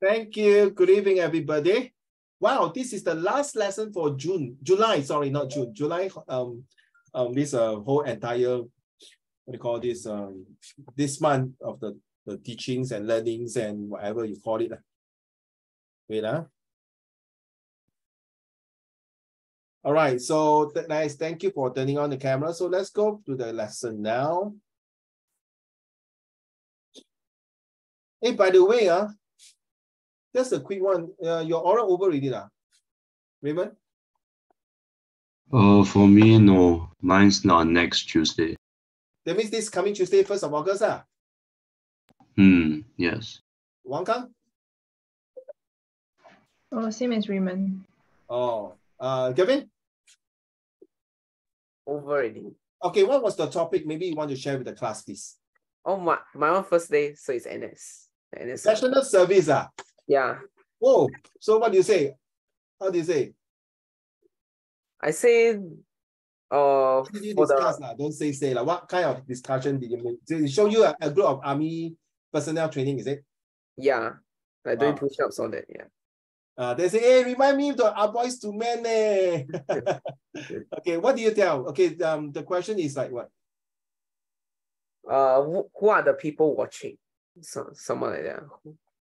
Thank you. Good evening, everybody. Wow, this is the last lesson for June, July, sorry, not June, July, um, um, this uh, whole entire, what do you call this, um, this month of the, the teachings and learnings and whatever you call it. Wait, huh? All right, so th nice. Thank you for turning on the camera. So let's go to the lesson now. Hey, by the way, uh, just a quick one. Uh, your oral over already, lah. Raymond? Uh, for me, no. Mine's not next Tuesday. That means this coming Tuesday, 1st of August, ah. Hmm, yes. Wang Kang? Oh, same as Raymond. Oh, uh, Gavin? Over already. Okay, what was the topic? Maybe you want to share with the class, please. Oh my my one first day, so it's NS. NS. National service, ah. Yeah. Oh, so what do you say? How do you say? I say uh What did you discuss? the? Don't say say. lah. What kind of discussion did you make? Did it show you a, a group of army personnel training, is it? yeah, like doing Wow. push-ups, on it, Yeah. Uh, they say, hey, remind me of the our boys to men. Eh. okay, what do you tell? Okay, um, the question is like what? Uh who, who are the people watching? So someone like that.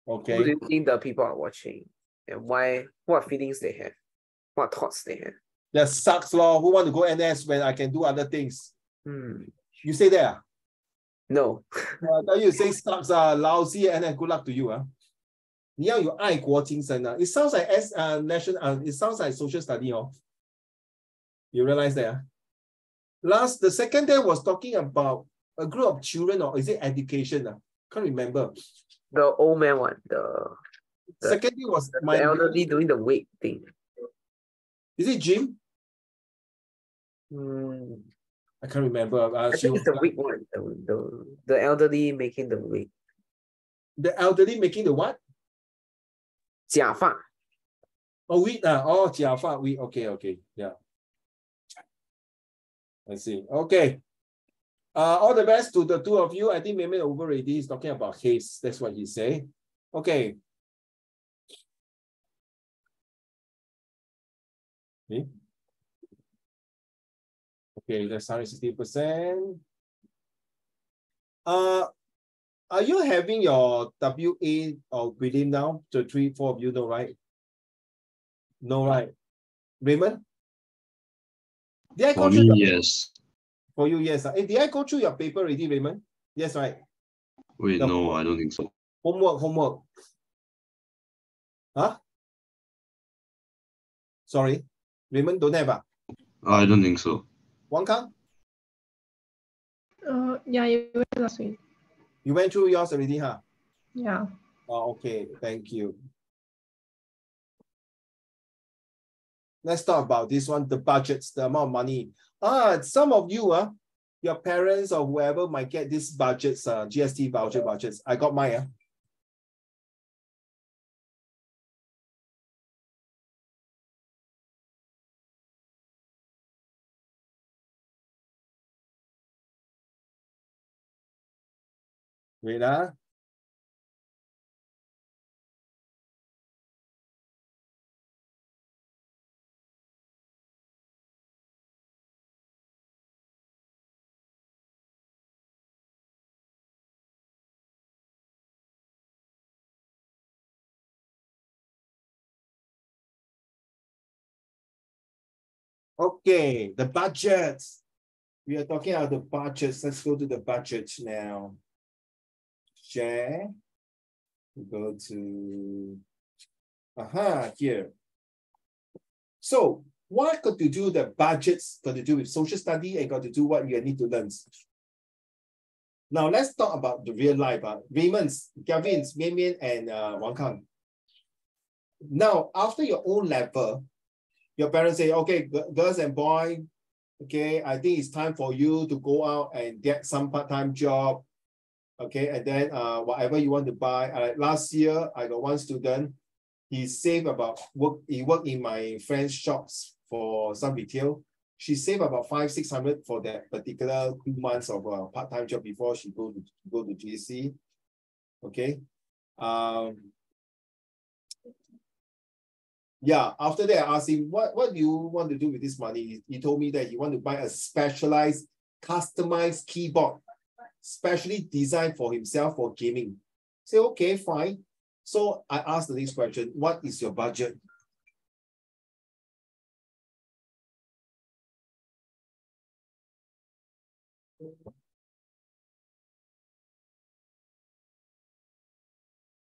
Who, who Okay. do you think the people are watching? And why what feelings they have? What thoughts they have? That sucks, lor. Who want to go NS when I can do other things? Hmm. You say that? ah? No. Uh, I tell you, say sucks, uh, lousy, and then good luck to you. Uh. 你要有爱国精神啊. It sounds like as uh, national, uh, it sounds like social study. Oh. You realize that? ah? Last, the second day was talking about a group of children, or is it education? Uh? Can't remember. The old man one, the, The- Second day was the my elderly doing the weight thing. Is it Jim? Hmm. I can't remember. Uh, I she think was it's the weight one. The, the, the elderly making the weight. the elderly making the what? 假发. Oh, wheat. Uh, oh, 假发 wheat. Okay, okay. Yeah. I see. Okay. Uh, all the best to the two of you. I think Mehmet over already. He's talking about haste. That's what he say. Okay. Okay. Okay, that's 160%. Uh, are you having your WA or within now? The three, four of you know, right? No, right? Raymond? Did I go For through me, the- yes. For you? Yes. ah. Eh, did I go through your paper already, Raymond? Yes, right. Wait, The- no, I don't think so. Homework, homework. Huh? Sorry, Raymond don't have ah. I don't think so. Wang Kang, Uh, yeah, you went last week. you went through yours already, huh? Yeah. Oh, okay, thank you. Let's talk about this one, the budgets, the amount of money. Ah, some of you, uh, your parents or whoever might get these budgets, uh, GST voucher budgets. I got mine. Uh. Wait, ah. Okay, the budgets. We are talking about the budgets. Let's go to the budget now. Share. We go to, aha, here. So what got to do the budgets, got to do with social study and got to do what you need to learn. Now let's talk about the real life. Uh, Raymond's, Gavin's, Mian Mian, and uh, Wang Kang. Now, after your own level, your parents say, okay, girls and boys, okay, I think it's time for you to go out and get some part-time job. Okay, and then uh, whatever you want to buy. Uh, last year, I got one student, he saved about work, he worked in my friend's shops for some retail. She saved about five, six hundred for that particular two months of uh, part-time job before she go to go to GC. Okay. Um, Yeah, after that, I asked him, what, what do you want to do with this money? He, told me that he want to buy a specialized, customized keyboard, specially designed for himself for gaming. Say, okay, fine. So I asked the next question, what is your budget?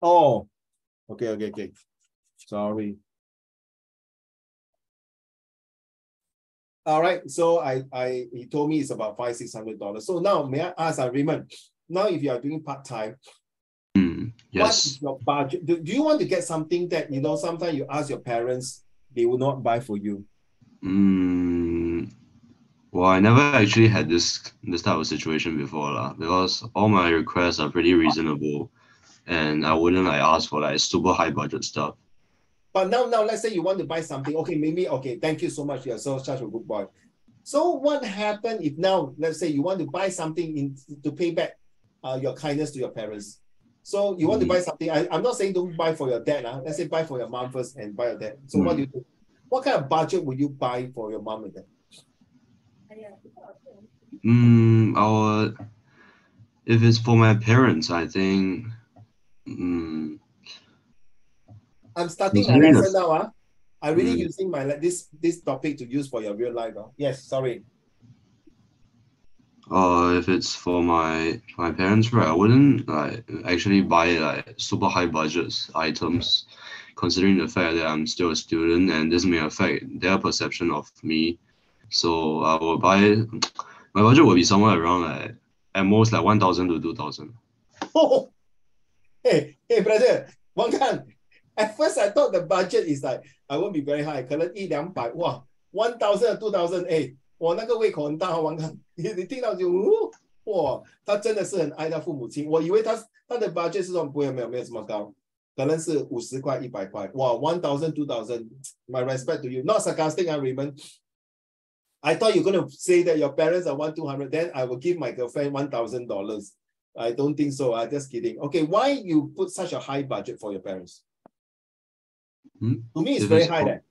Oh, okay, okay, okay. Sorry. All right, so I, I, he told me it's about five, six hundred dollars. So now may I ask, uh, Raymond, now if you are doing part-time, what Yes. is your budget? Do, do you want to get something that, you know, sometimes you ask your parents, they will not buy for you? Mm, well, I never actually had this this type of situation before, lah, because all my requests are pretty reasonable, and I wouldn't like ask for like super high budget stuff. But now, now let's say you want to buy something. Okay, maybe okay. Thank you so much. You're so such a good boy. So what happened if now, let's say you want to buy something in to pay back uh, your kindness to your parents? So you want to buy something. I, I'm not saying don't buy for your dad. Uh. Let's say buy for your mom first and buy your dad. So what do you do? What kind of budget would you buy for your mom and dad? Mm, our if it's for my parents, I think. Mm, I'm starting my lesson now. Uh. I'm really Mm. using my this this topic to use for your real life. Uh. Yes, sorry. uh, if it's for my my parents, right, I wouldn't like actually buy like super high budgets items, considering the fact that I'm still a student and this may affect their perception of me. So I will buy. My budget will be somewhere around like at most like one thousand to two thousand. Oh, hey, hey, brother, Wang Kang. At first, I thought the budget is like I won't be very high，可能一两百哇，one thousand two thousand，哎，我那个胃口很大，王康，你你听到就呜，哇，他真的是很爱他父母亲。我以为他他的 budget 是说不会没有没有这么高，可能是五十块一百块，哇，one thousand two thousand，my respect to you，not sarcastic 啊，Raymond。I thought you're going to say that your parents are one two hundred, then I will give my girlfriend one thousand dollars. I don't think so. I'm just kidding. Okay, why you put such a high budget for your parents? Hmm? To me, it's very high there.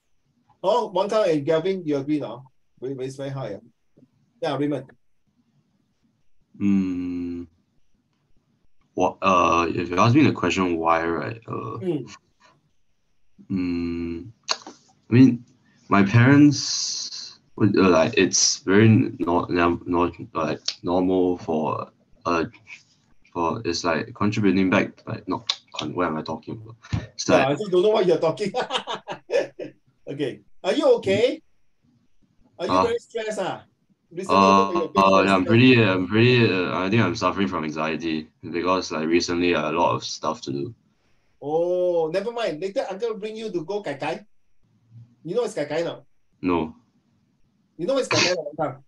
Oh, Wang and Gavin, you agree now? Very- very- It's very high. ah. Yeah, Raymond. Mm, what uh if you ask me the question why, right? Uh Mm. Mm, I mean, my parents uh, like it's very not not not like normal for uh for it's like contributing back like not con- what am I talking about? It's Yeah, I like just don't know what you're talking. okay. Are you okay? Are you Uh, very stressed? Ah? Recently, uh, look at your uh face, yeah, I'm very pretty I'm pretty uh, I think I'm suffering from anxiety because like recently I had a lot of stuff to do. Oh, never mind. Later, uncle bring you to go Kai Kai. You know what's Kai Kai now? No. You know what's 改改王康？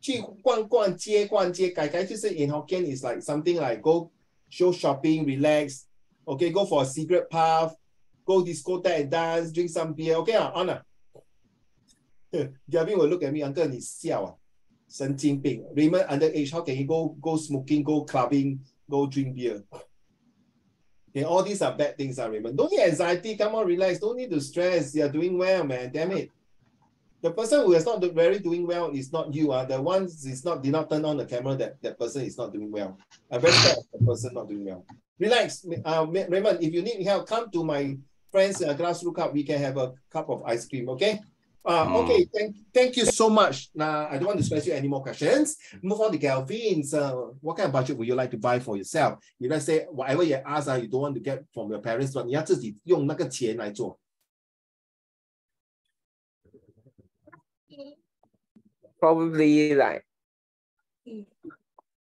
去逛逛街，逛街，改改就是 in Hokkien is like something like go show shopping, relax, okay, go for a secret path, go discotheque and dance, drink some beer, okay 啊，on 啊。Gavin will look at me, uncle 你笑啊，神经病。Raymond underage, how can he go go smoking, go clubbing, go drink beer? Okay, all these are bad things, ah, Raymond. Don't need anxiety. Come on, relax. Don't need to stress. You're doing well, man. Damn it. The person who is not do- very doing well is not you. Uh. The ones is not did not turn on the camera. That that person is not doing well. I'm very sad of the person not doing well. Relax, uh, Ma- Raymond. If you need help, come to my friends uh, glass cup. We can have a cup of ice cream. Okay. Uh, Mm. okay, thank, thank you so much. Now, I don't want to stress you any more questions. Move on to Galvin's. Uh, what kind of budget would you like to buy for yourself? If let's say whatever you ask, uh, you don't want to get from your parents, but 你要自己用那个钱来做。 probably like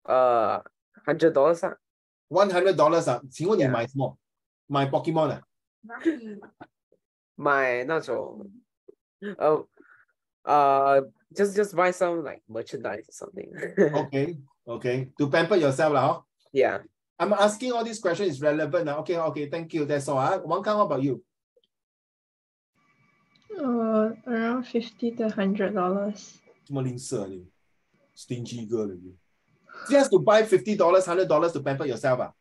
uh hundred dollars. Ah. One hundred dollars ah. 啊？请问你买什么？买 Pokemon 啊？买那种呃呃，just just just buy some like merchandise or something. okay, okay, to pamper yourself yeah I'm asking all these questions is relevant. now. Okay, okay, thank you. That's all. Uh. Wang Kang, about you? Uh, around 50 to $100. 这么吝啬你，stingy girl 你。Just to buy fifty dollars, hundred dollars to pamper yourself 啊？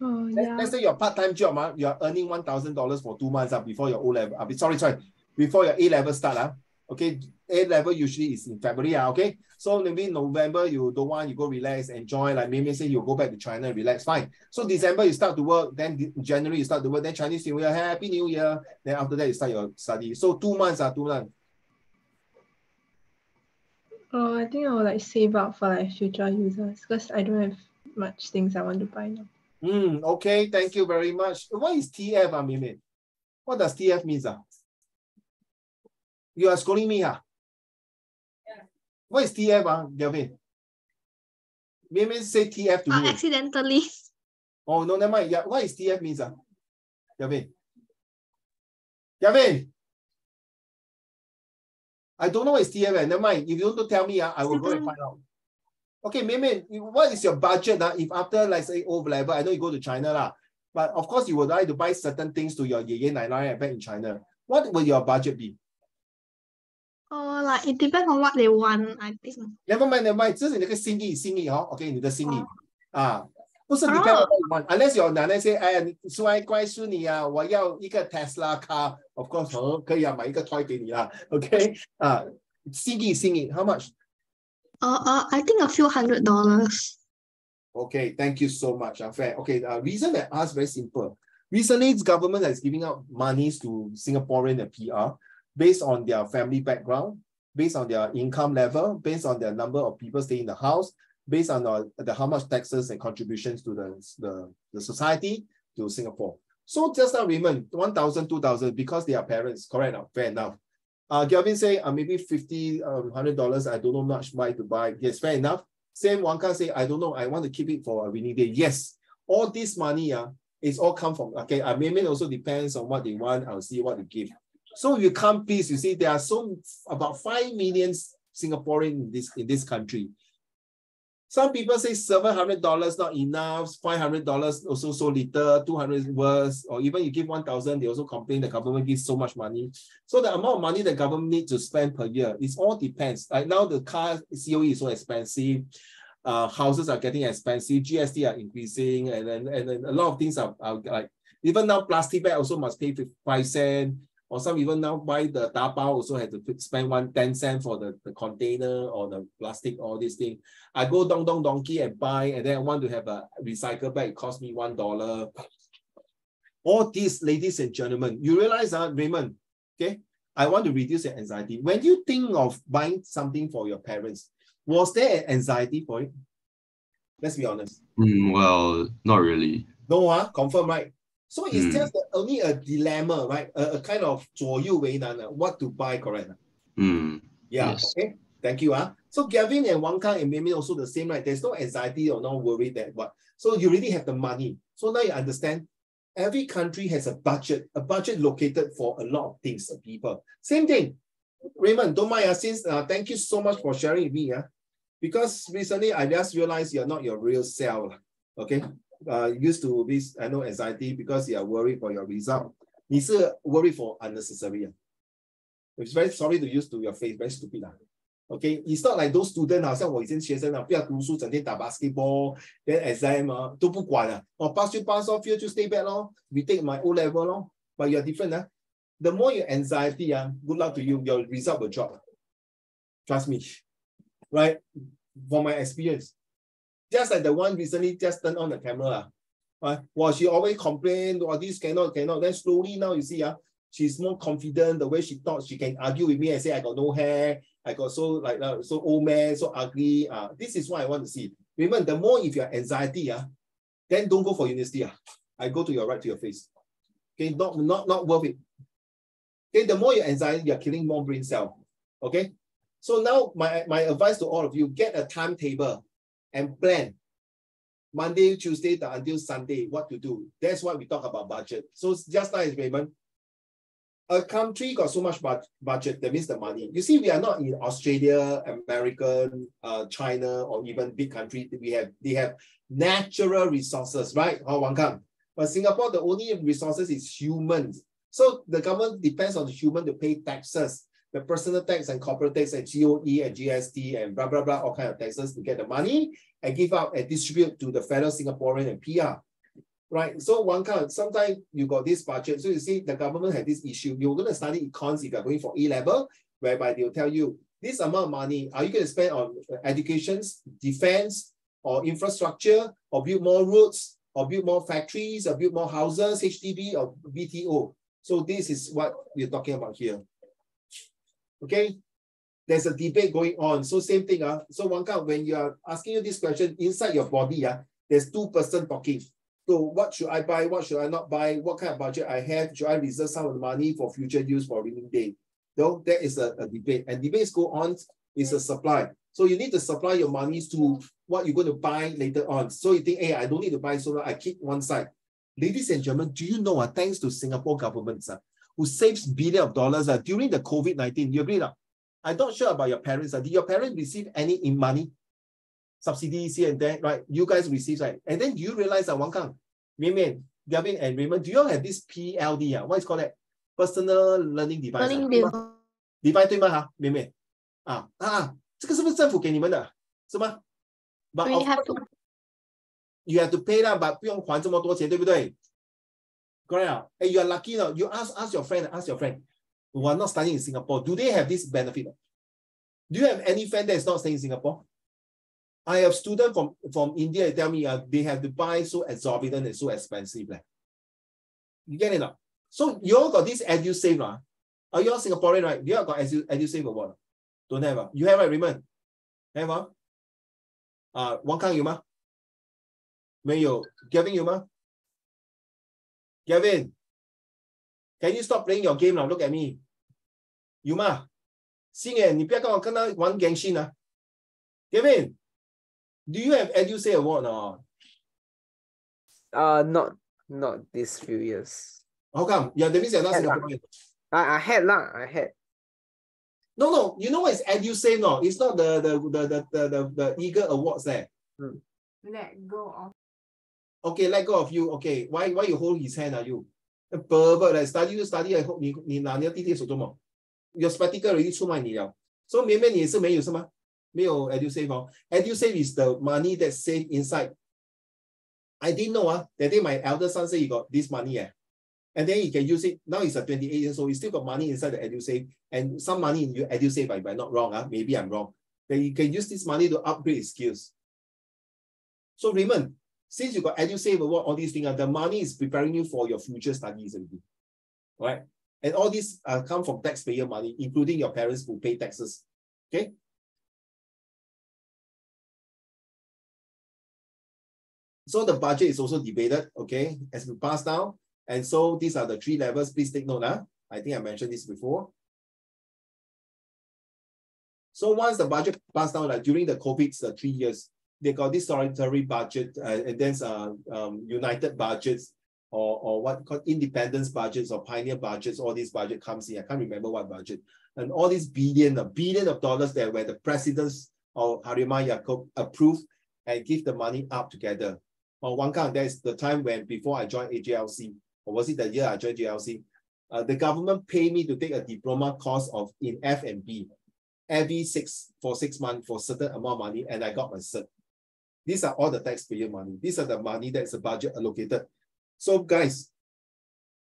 Oh, Let, yeah. Let's say your part-time job, ah, you are earning one thousand dollars for two months ah, before your O level. ah, sorry, sorry, before your A level start. ah. Okay, A level usually is in February. ah, okay, so maybe November you don't want, you go relax, enjoy. Like maybe say you go back to China, relax, fine. So December you start to work, then de- January you start to work, then Chinese New Year, Happy New Year. Then after that you start your study. So two months, ah, two months. Oh, I think I will like save up for like future users because I don't have much things I want to buy now. Hmm, okay, thank you very much. What is TF, ah, Mimi? What does TF means? Ah? You are scolding me, huh? Yeah. What is TF, ah, Gavin? Mimi say TF to Uh, me. accidentally. Oh, no, never mind. Yeah, what is TF means? Ah? Gavin. Gavin. I don't know what is TF. eh. Never mind. If you don't tell me, ah, I will go and Mhm. find out. Okay, Mimi, you- what is your budget? ah? If after, like, say, O level, I know you go to China, lah, but of course, you would like to buy certain things to your yeye nai nai back in China. What will your budget be? Oh, like it depends on what they want, I think. Never mind, never mind，这是你的心意，心意哦。OK，你的心意、哦啊， 不是 depend on what you want。Unless your 奶奶 say，哎呀，你乖乖孙女啊，我要一个 Tesla car。Of course，哦，可以啊，买一个 toy 给你啦。OK，啊，心意心意，How much？ Uh, uh, I think a few hundred dollars. Okay, thank you so much. Uh, fair. Okay, uh, reason I asked very simple. Recently, the government is giving out monies to Singaporean and PR based on their family background, based on their income level, based on the number of people staying in the house, based on the, the how much taxes and contributions to the, the, the society to Singapore. So just now, Raymond, 1,000, 2,000, because they are parents, correct now, fair enough. Uh, Gavin say uh, maybe 50, um, $100, I don't know much why to buy. Yes, fair enough. Same Wang Kang say, I don't know, I want to keep it for a rainy day. Yes, all this money uh, is all come from, okay, I mean, it also depends on what they want. I'll see what they give. So you come, please, you see, there are so about 5 million Singaporean in this, in this country. Some people say $700 not enough, $500 also so little, 200 worse, or even you give 1,000, they also complain the government gives so much money. So the amount of money the government needs to spend per year, it all depends. Like now the car COE is so expensive, uh, houses are getting expensive, GST are increasing, and then and then a lot of things are, are like even now plastic bag also must pay five cent, or some even now buy the dabao also have to spend one 10 cent for the, the container or the plastic, all these things. I go Don Don Donki and buy, and then I want to have a recycle bag, it cost me one dollar. All these, ladies and gentlemen, you realize that Raymond, okay? I want to reduce your anxiety. When you think of buying something for your parents, was there an anxiety for it? Let's be honest. Mm, well, not really. No, ah, confirm, right? So it's Hmm. just that only a dilemma, right? A, a kind of 左右为难, ah, what to buy, correct? Mm, Yeah, Yes. okay. Thank you. Ah. So Gavin and Wang Kang and Mimi also the same, right? There's no anxiety or no worry that what. So you really have the money. So now you understand every country has a budget, a budget located for a lot of things, uh, people. Same thing. Raymond, don't mind. Uh, since uh, thank you so much for sharing with me. Uh, because recently I just realized you're not your real self. Okay. Uh, used to be, I know, anxiety because you are worried for your result. 你是 worried for unnecessary. ah. It's very sorry to use to your face, very stupid. ah. Okay, it's not like those students 好像我以前学生啊，不要读书，整天打 basketball，then exam 啊都不管啊，我 pass 就 pass 咯，fail 就 stay back 咯，retake my O level 咯。But you're different 啊。The more your anxiety 啊，good luck to you, your result will drop. Trust me, right? From my experience, just like the one recently just turned on the camera ah, right? Well, she always complained, oh, this cannot, cannot. Then slowly now you see ah, she's more confident. The way she talks. she can argue with me and say, I got no hair, I got so like uh, so old man, so ugly. Uh, this is what I want to see. Remember, the more if you're anxiety, uh, then don't go for university. Uh. I go to your right to your face. Okay, not not not worth it. Okay, the more your anxiety, you're killing more brain cell. Okay. So now my, my advice to all of you, get a timetable and plan. Monday, Tuesday to until Sunday, what to do. That's why we talk about budget. So just like Raymond, a country got so much bud- budget, that means the money. You see, we are not in Australia, American, uh, China, or even big country. We have they have natural resources, right? How Wang Kang. But Singapore, the only resources is humans. So the government depends on the human to pay taxes, the personal tax and corporate tax and COE and GST and blah blah blah, all kind of taxes to get the money and give out and distribute to the fellow Singaporean and PR. right? So one kind, sometimes you got this budget. So you see the government had this issue. You're going to study econs if you're going for E-level, whereby they'll tell you this amount of money, are you going to spend on education, defense, or infrastructure, or build more roads, or build more factories, or build more houses, HDB, or BTO? So this is what we're talking about here. Okay, there's a debate going on. So same thing. Uh, so one kind, when you are asking you this question inside your body, uh, there's two person talking. So what should I buy? What should I not buy? What kind of budget I have? Should I reserve some of the money for future use for rainy day? No, that is a, a debate. And debates go on is a supply. So you need to supply your money to what you're going to buy later on. So you think, hey, I don't need to buy solar, I keep one side. Ladies and gentlemen, do you know, uh, thanks to Singapore government, uh, who saves billion of dollars uh, during the COVID-19, you agree? Uh, I'm not sure about your parents. Uh, did your parents receive any in money? Subsidies here and there, right? You guys receive, right? And then do you realize that uh, Wang Kang, Mian Gavin and Raymond, do you all have this PLD? Uh, what is called that? Personal learning device. learning uh, device device 对吗？哈，妹妹啊啊，这个是不是政府给你们的？是吗？But we of have course, to you have to pay 啦，but 不用还这么多钱，对不对 ？Correct. Hey, you are lucky now. You ask ask your friend, ask your friend who are not studying in Singapore, do they have this benefit? Do you have any friend that is not staying in Singapore? I have students from, from India they tell me uh, they have to buy so exorbitant and so expensive. Like. You get it now? So you all got this EduSave. Uh. Are you all Singaporean, right? You all got edu, EduSave or what? Don't have. Uh. You have, right, Raymond? Have, uh? Uh, 王康有吗？没有。Gavin 有吗 Gavin, can you stop playing your game now? Look at me. Yuma, Singh, eh, you don't have to see Xing, 你不要跟我跟他玩 Genshin 啊。Gavin, do you have EduSave award or? Uh, not not this few years. How come? Yeah, that means you're not Singaporean. I, I had lah. I had. No, no. You know what is EduSave? No, it's not the the the the the the, the eager awards there. Hmm. Let go of Okay, let go of you. Okay, why why you hold his hand? Are you? Pervert, like study to study. I hope 你你拿你的弟弟手做么？Your spectacle already 出卖你了。So 绵绵你也是没有是吗？没有 EduSave 哦。EduSave is the money that's saved inside. I didn't know ah. That day my elder son say he got this money eh. And then he can use it. Now he's a 28 years old. He still got money inside the EduSave and some money in your EduSave, if I'm not wrong. ah. Maybe I'm wrong. Then he can use this money to upgrade his skills. So Raymond, since you got EduSave award, all these things, uh, the money is preparing you for your future studies already. Right? And all these uh, come from taxpayer money, including your parents who pay taxes. Okay? So the budget is also debated, okay, as we pass down. And so these are the three levels. Please take note. Huh? I think I mentioned this before. So once the budget passed down, like during the COVID, the three years, they got this solidarity budget uh, and then uh, um, united budgets or, or what called independence budgets or pioneer budgets, all these budget comes in. I can't remember what budget. And all these billion, a billion of dollars there where the presidents or Halimah Yacob approve and give the money up together. Or one kind, there's the time when before I joined AJLC, or was it the year I joined JLC, uh, the government paid me to take a diploma course of in F and B every six for six months for certain amount of money, and I got my cert. These are all the taxpayer money. These are the money that's a budget allocated. So guys,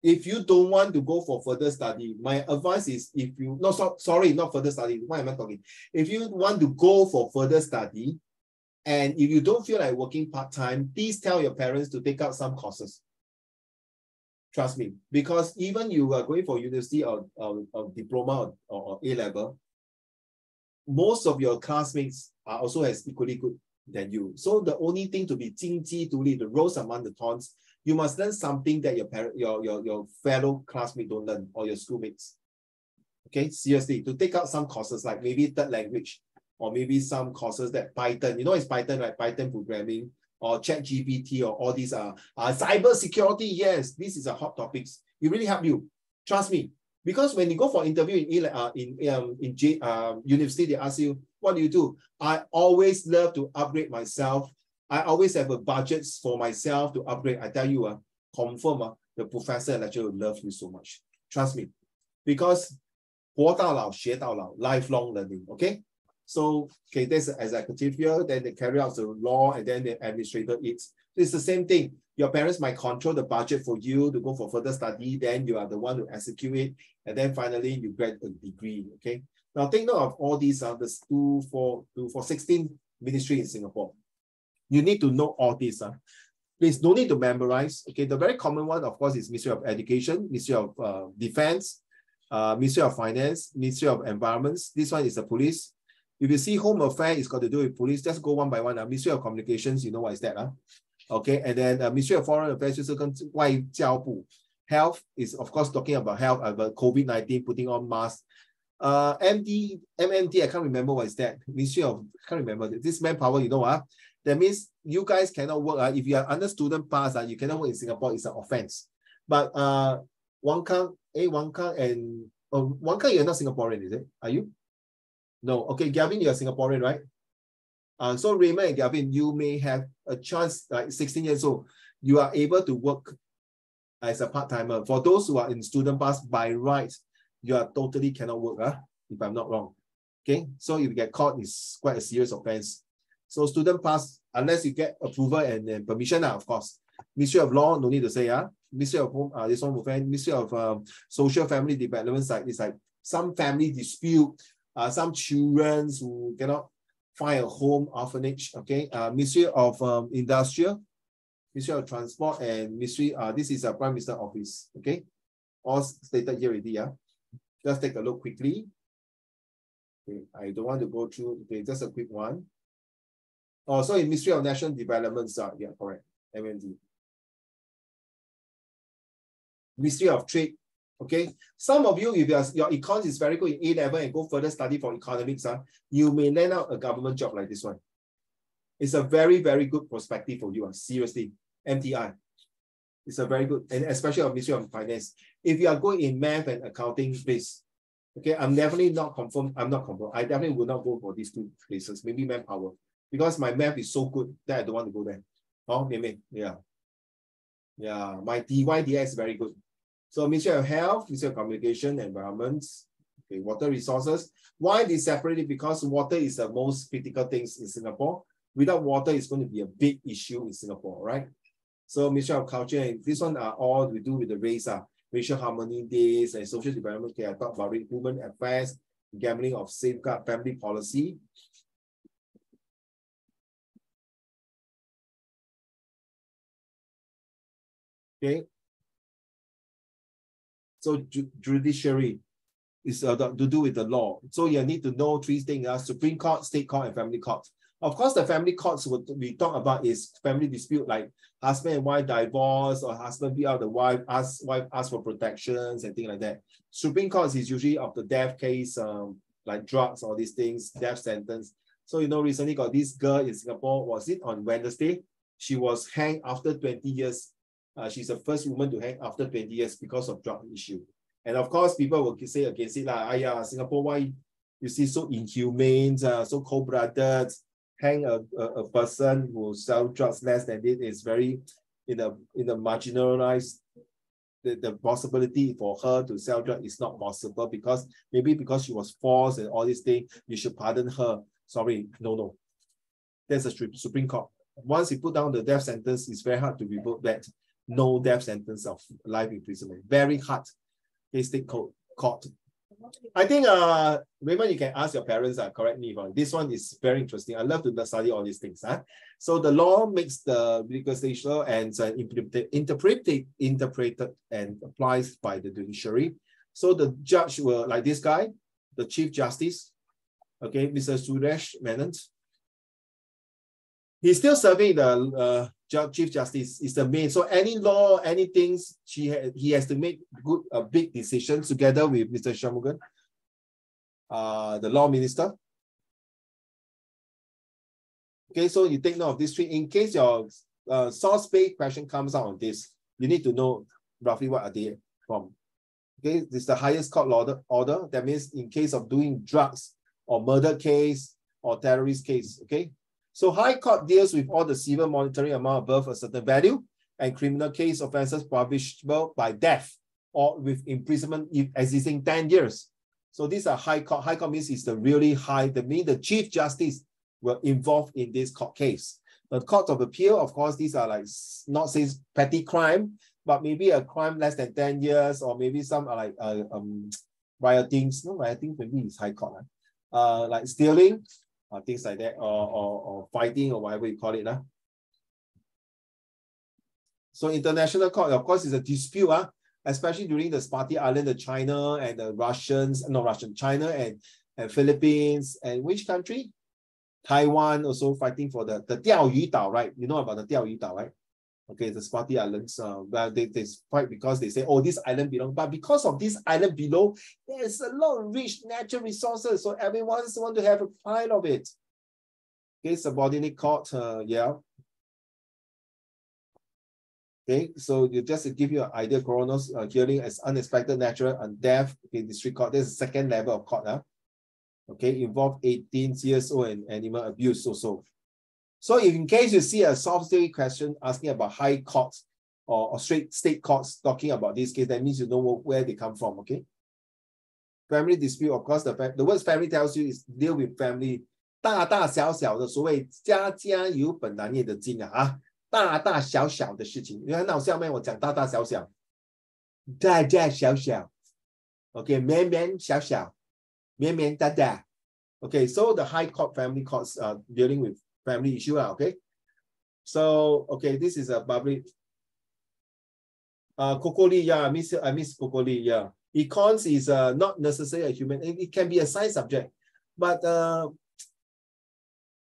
if you don't want to go for further study, my advice is if you, no, so, sorry, not further study. Why am I talking? If you want to go for further study, and if you don't feel like working part-time, please tell your parents to take out some courses. Trust me, because even you are going for university or, or, or diploma or, or A-level, most of your classmates are also as equally good than you. So the only thing to be 经济独立, the rose among the thorns, you must learn something that your parent, your, your, your fellow classmates don't learn or your schoolmates. Okay, seriously, to take out some courses like maybe third language or maybe some courses that Python, you know it's Python, right? Python programming or chat GPT or all these are uh, uh, cyber security. Yes, this is a hot topics. It really help you. Trust me. Because when you go for interview in uh, in um, in J, um, university, they ask you, what do you do? I always love to upgrade myself. I always have a budget for myself to upgrade. I tell you, uh, confirm uh, the professor and lecturer will love you so much. Trust me. Because 活到老学到老 lifelong learning. Okay. So, okay, there's the executive here, then they carry out the law, and then the administrator eats. It's the same thing. Your parents might control the budget for you to go for further study, then you are the one to execute it, and then finally you get a degree. Okay. Now take note of all these are uh, the two for two for 16 ministry in Singapore. You need to know all these. Uh. Please don't need to memorize. Okay, the very common one, of course, is Ministry of Education, Ministry of uh, Defense, uh, Ministry of Finance, Ministry of Environments. This one is the police. If you see Home Affairs, it's got to do with police. Just go one by one. Uh. Ministry of Communications, you know what is that? Uh? Okay, and then uh, Ministry of Foreign Affairs 就是跟外交部. Health is of course talking about health, about COVID-19, putting on masks. uh, MD, MMT, I can't remember what is that. Ministry of, I can't remember. This manpower, you know, uh, that means you guys cannot work. Uh, if you are under student pass, uh, you cannot work in Singapore, it's an offense. But uh, Wang Kang, eh, Wang Kang and, oh, Wang Kang, you're not Singaporean, is it? Are you? No. Okay, Gavin, you're Singaporean, right? Uh, so Raymond and Gavin, you may have a chance, like 16 years old, you are able to work as a part-timer. For those who are in student pass, by right, you are totally cannot work, uh, if I'm not wrong. Okay, so if you get caught, it's quite a serious offense. So student pass, unless you get approval and, and permission, uh, of course. Ministry of Law, no need to say, uh, Ministry of Home, uh, this one, will Ministry of um, Social Family Development side is like some family dispute, uh, some children who cannot find a home orphanage, okay? Uh, Ministry of um, Industrial, Ministry of Transport, and Ministry, uh, this is a Prime Minister Office, okay? All stated here already, yeah? Just take a look quickly. Okay, I don't want to go through, okay, just a quick one. Oh, so in Ministry of National Development, uh, yeah, correct, MND. Ministry of Trade, okay? Some of you, if your, your is very good in A-level and go further study for economics, uh, you may land out a government job like this one. It's a very, very good perspective for you, uh, seriously, MTI. It's a very good, and especially of Ministry of Finance. If you are good in math and accounting, please. Okay, I'm definitely not confirmed. I'm not confirmed. I definitely will not go for these two places. Maybe manpower, because my math is so good that I don't want to go there. Oh, maybe, yeah. Yeah, my DYDX is very good. So Ministry of Health, Ministry of Communication, Environment, okay, water resources. Why they separate it? Because water is the most critical things in Singapore. Without water, it's going to be a big issue in Singapore, right? So Ministry of Culture, and this one are all we do with the race, uh, racial harmony days and social development. Okay, I talk about it, women affairs, gambling of safeguard family policy. Okay, so ju judiciary is uh, to do with the law. So you need to know three things, uh, Supreme Court, State Court, and Family Court. Of course, the family courts what we talk about is family dispute like husband and wife divorce or husband beat out the wife, ask wife ask for protections and things like that. Supreme Court is usually of the death case, um, like drugs or these things, death sentence. So you know, recently got this girl in Singapore, was it on Wednesday? She was hanged after 20 years uh, she's the first woman to hang after 20 years because of drug issue. And of course, people will say against it, like, yeah, Singapore, why you see so inhumane, uh, so cold-blooded, hang a, a, a, person who sell drugs less than it is very in a in a marginalized the, the possibility for her to sell drugs is not possible because maybe because she was forced and all these things, you should pardon her. Sorry, no, no. There's a Supreme Court. Once you put down the death sentence, it's very hard to revoke that no death sentence of life imprisonment. Very hard They state court. court. I think uh Raymond, you can ask your parents, uh, correct me if I'm this one is very interesting. I love to study all these things. Huh? So the law makes the stage and uh, interpreted, interpreted, interpreted and applies by the judiciary. So the judge will, like this guy, the Chief Justice, okay, Mr. Sundaresh Menon. He's still serving the uh, Chief Justice is the main. So any law, anything, she ha he has to make good a big decision together with Mr. Shanmugam, uh, the law minister. Okay, so you take note of this three. In case your uh, source pay question comes out on this, you need to know roughly what are they from. Okay, this is the highest court order, order. That means in case of doing drugs or murder case or terrorist case, okay, so High Court deals with all the civil monetary amount above a certain value and criminal case offences punishable by death or with imprisonment if existing 10 years. So these are High Court. High Court means it's the really high, that means the Chief Justice were involved in this court case. The court of appeal, of course, these are like not say petty crime, but maybe a crime less than 10 years, or maybe some like uh, um riotings. No, rioting maybe it's high court. huh? Uh, like stealing, uh, things like that, or, or, or fighting, or whatever you call it. Huh? So international court, of course, is a dispute, huh? especially during the Spratly Island, the China and the Russians, no Russian, China and, and Philippines, and which country? Taiwan also fighting for the, the Diaoyu Dao, right? You know about the Diaoyu Dao, right? Okay, the Spratly Islands, uh, well, they, they fight because they say, oh, this island belong, but because of this island below, there's a lot of rich natural resources, so everyone want to have a pile of it. Okay, subordinate court, uh, yeah. Okay, so you just to give you an idea, coroner's uh, hearing as unexpected natural and death, okay, district court, this is second level of court, huh? Okay, involve 18 years old and animal abuse also. So if in case you see a soft study question asking about high courts or, or straight state courts talking about this case, that means you know wh- where they come from, okay? Family dispute, of course, the, fa- the words family tells you is deal with family 大大小小的所谓家家有本难念的经啊啊，大大小小的事情，你很好笑咩？我讲大大小小，大大小小，OK，绵绵小小，绵绵大大，OK。So the high court family courts are dealing with family issue, okay. So okay, this is a public. Uh, Kokoli, yeah, I miss I miss Kokoli, yeah. Econs is uh, not necessarily a human, it, it can be a science subject, but uh,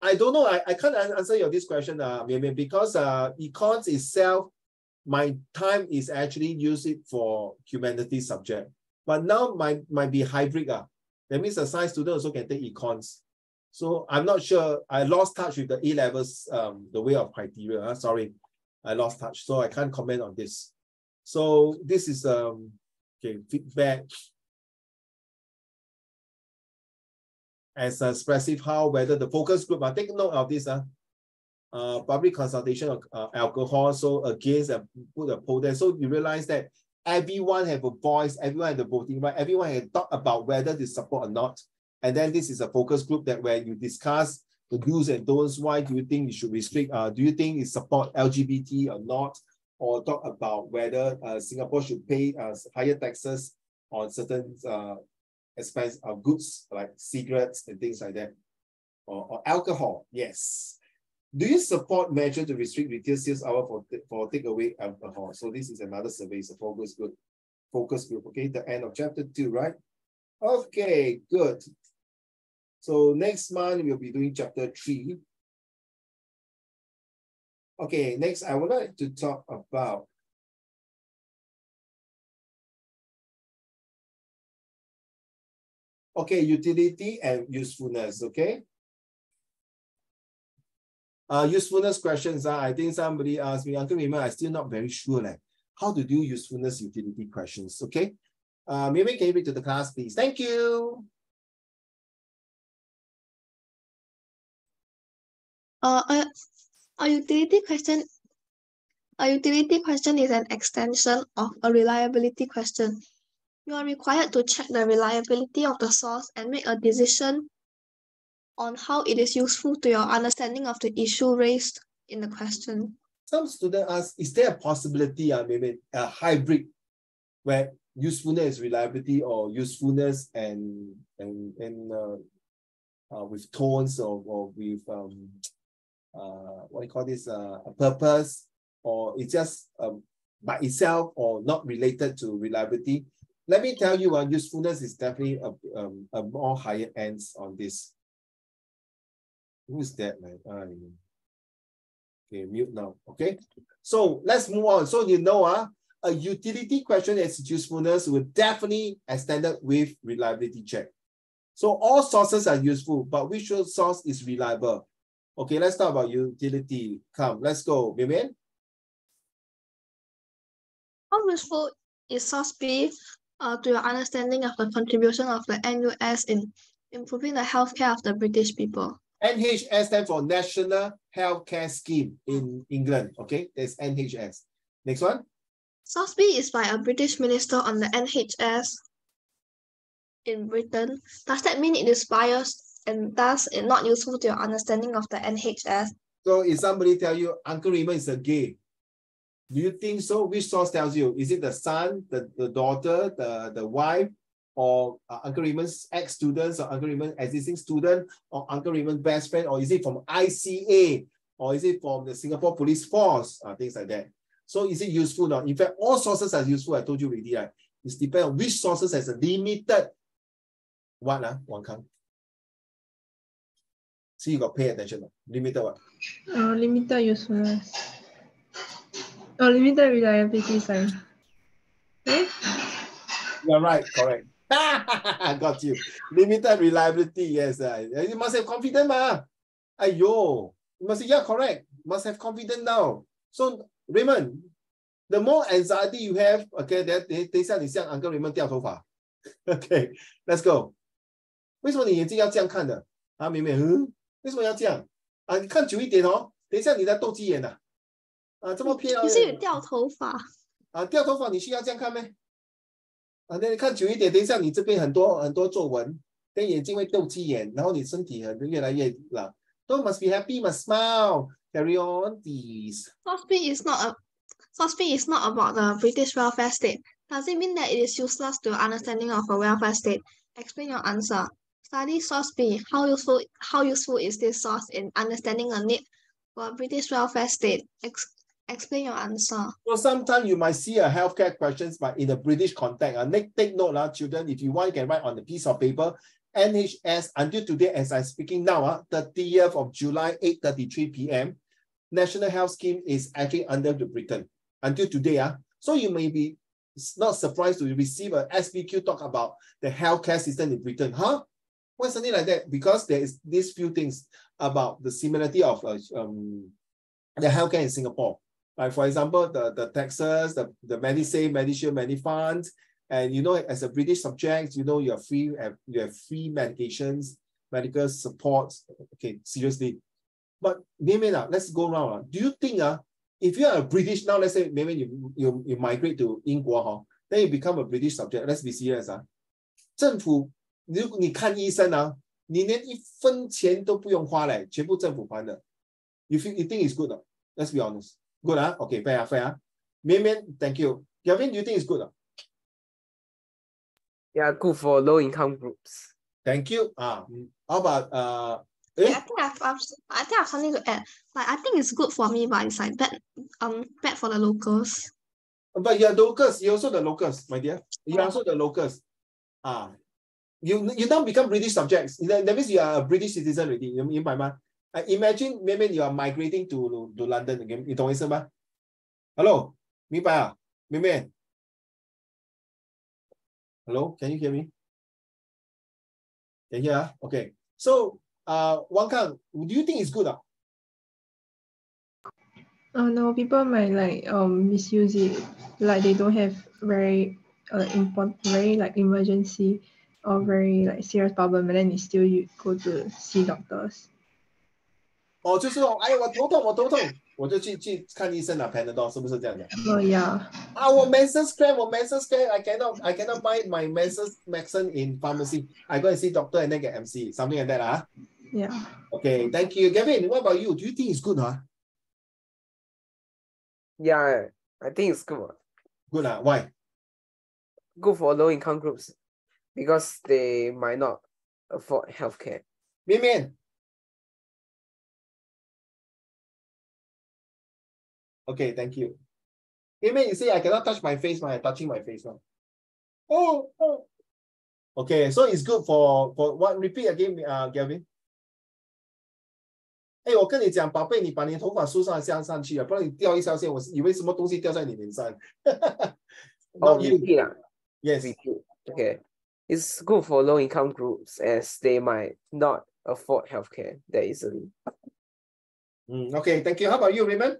I don't know. I, I can't answer your this question, uh, Mian, because uh, econs itself, my time is actually use it for humanities subject. But now might might be hybrid. Uh. That means a science student also can take econs. So I'm not sure. I lost touch with the A levels, um, the way of criteria. Uh, sorry, I lost touch. So I can't comment on this. So this is um okay feedback as expressive how whether the focus group, uh, take note of this, uh, uh, public consultation of uh, alcohol, so against and put a poll there. So you realize that everyone have a voice, everyone have the voting right, everyone can talk about whether they support or not. And then this is a focus group that where you discuss the do's and don'ts. Why do you think you should restrict? Uh, do you think you support LGBT or not? Or talk about whether uh, Singapore should pay uh, higher taxes on certain uh, expense of goods like cigarettes and things like that, or, or alcohol. Yes. Do you support measure to restrict retail sales hour for, for takeaway alcohol? So this is another survey, it's a focus group. Focus group, okay, the end of chapter two, right? Okay, good. So next month we'll be doing chapter three. Okay, next I would like to talk about Okay, utility and usefulness, okay? Uh, usefulness questions, uh, I think somebody asked me, Uncle Raymond, I'm still not very sure like, how to do usefulness utility questions, okay? Uh, maybe can you read to the class, please? Thank you. Uh, a, a utility question. A utility question is an extension of a reliability question. You are required to check the reliability of the source and make a decision on how it is useful to your understanding of the issue raised in the question. Some student ask, is there a possibility, uh, maybe a hybrid where usefulness is reliability or usefulness and and and uh, uh, with tones or, or with um what you call this uh a purpose or it's just um by itself or not related to reliability. Let me tell you, uh, usefulness is definitely a, um, a more higher ends on this. Who's that, man? You- Okay, mute now. Okay, so let's move on. So you know, uh, a utility question as usefulness will definitely extended with reliability check. So all sources are useful, but which source is reliable? Okay, let's talk about utility. Come, let's go. Mian? How useful is source B uh, to your understanding of the contribution of the NHS in improving the healthcare of the British people? NHS stands for National Healthcare Scheme in England. Okay, there's NHS. Next one. Source B is by a British minister on the NHS in Britain. Does that mean it is biased and thus not useful to your understanding of the NHS? So if somebody tell you Uncle Raymond is a gay, do you think so? Which source tells you? Is it the son, the, the daughter, the, the wife, or uh, Uncle Raymond's ex-students, or Uncle Raymond's existing student, or Uncle Raymond's best friend, or is it from ICA, or is it from the Singapore Police Force, uh, things like that. So is it useful not? In fact, all sources are useful. I told you already, right? It's depend on which sources has a limited what, uh, Wang Kang? See, you got pay attention. uh, Limited what? Oh, limited usefulness. Oh, limited reliability, sorry. Eh? You're right, correct. Got you. Limited reliability, yes. Uh, you must have confidence, ma. Ayo. You must say, yeah, correct. Must have confidence now. So, Raymond, the more anxiety you have, okay, then 等一下你像 Uncle Raymond 掉头发。Okay, let's go. 为什么你眼睛要这样看的？啊，妹妹，嗯， 为什么要这样？啊，你看久一点哦，等一下你的斗鸡眼的。啊，这么漂亮。你是有掉头发，啊，掉头发你需要这样看咩？啊，那你看久一点，等一下你这边很多很多皱纹，跟眼睛会斗鸡眼，然后你身体很越来越老。都 must be happy, must smile. Carry on, these. SOSP is not a SOSP is not about the British welfare state. Does it mean that it is useless to your understanding of a welfare state? Explain your answer. Study SOSP. How useful how useful is this source in understanding a need for British welfare state? Ex- explain your answer. So sometimes you might see a healthcare questions, but in a British context. Uh, take, take note, uh, children, if you want, you can write on a piece of paper. NHS, until today, as I'm speaking now, uh, 30th of July, 8.33 p.m., National Health Scheme is actually under the Britain until today. Uh, so you may be not surprised to receive a SBQ talk about the healthcare system in Britain. Huh? Why something like that? Because there is these few things about the similarity of uh, um, the healthcare in Singapore. Like for example, the, the taxes, the, the Medisave, many funds, and you know, as a British subject, you know, you have free, you have free medications, medical support. Okay, seriously. But Mei uh, let's go around. Ah. Do you think uh, if you are a British, now let's say maybe you, you, you migrate to England, huh? then you become a British subject. Let's be serious. Ah. Uh. 政府如果你看医生啊，你连一分钱都不用花嘞，全部政府还的。You feel you think it's good? Uh? Let's be honest. Good, ah? Okay, fair, fair. Mian Mian, thank you. Gavin, do you think it's good? ah? Yeah, good for low income groups. Thank you. Ah, how about uh Yeah, eh? I think I've, I've I think I've something to add. Like I think it's good for me, but it's like bad um bad for the locals. But you're locals, you're also the locals, my dear. You're also the locals. Ah. You you now become British subjects. That, that means you are a British citizen already. You 明白吗？Uh, imagine maybe you are migrating to to London again. 你懂我意思吗？Hello，明白啊？明白？Hello, can you hear me? Can you hear? ah? Okay. So, uh, Wang Kang, do you think it's good? ah? Oh no, people might like um misuse it. Like they don't have very uh important, very like emergency or very like serious problem, and then you still you go to see doctors. 哦，就是哦，哎，我头痛，我头痛，我就去去看医生了，Panadol 是不是这样的？ Oh yeah. 啊，我 menses cream，我 menses cream，I cannot I cannot buy my menses medicine in pharmacy. I go and see doctor and then get MC, something like that, ah. Yeah. Okay, thank you, Gavin. What about you? Do you think it's good, huh? Yeah, I think it's good. Good, ah. Why? Good for low income groups because they might not afford healthcare. 面面。Okay, thank you. Hey, man, you say I cannot touch my face, man. I'm touching my face now. Oh, oh. Okay, so it's good for for what? Repeat again, uh, Gavin. 哎，我跟你讲，宝贝，你把你的头发梳上向上去了，不然你掉一条线，我是以为什么东西掉在你脸上。 Oh, Not you. repeat. ah. Yes. Repeat. Okay. It's good for low income groups as they might not afford healthcare that easily. Mm, okay, thank you. How about you, Raymond?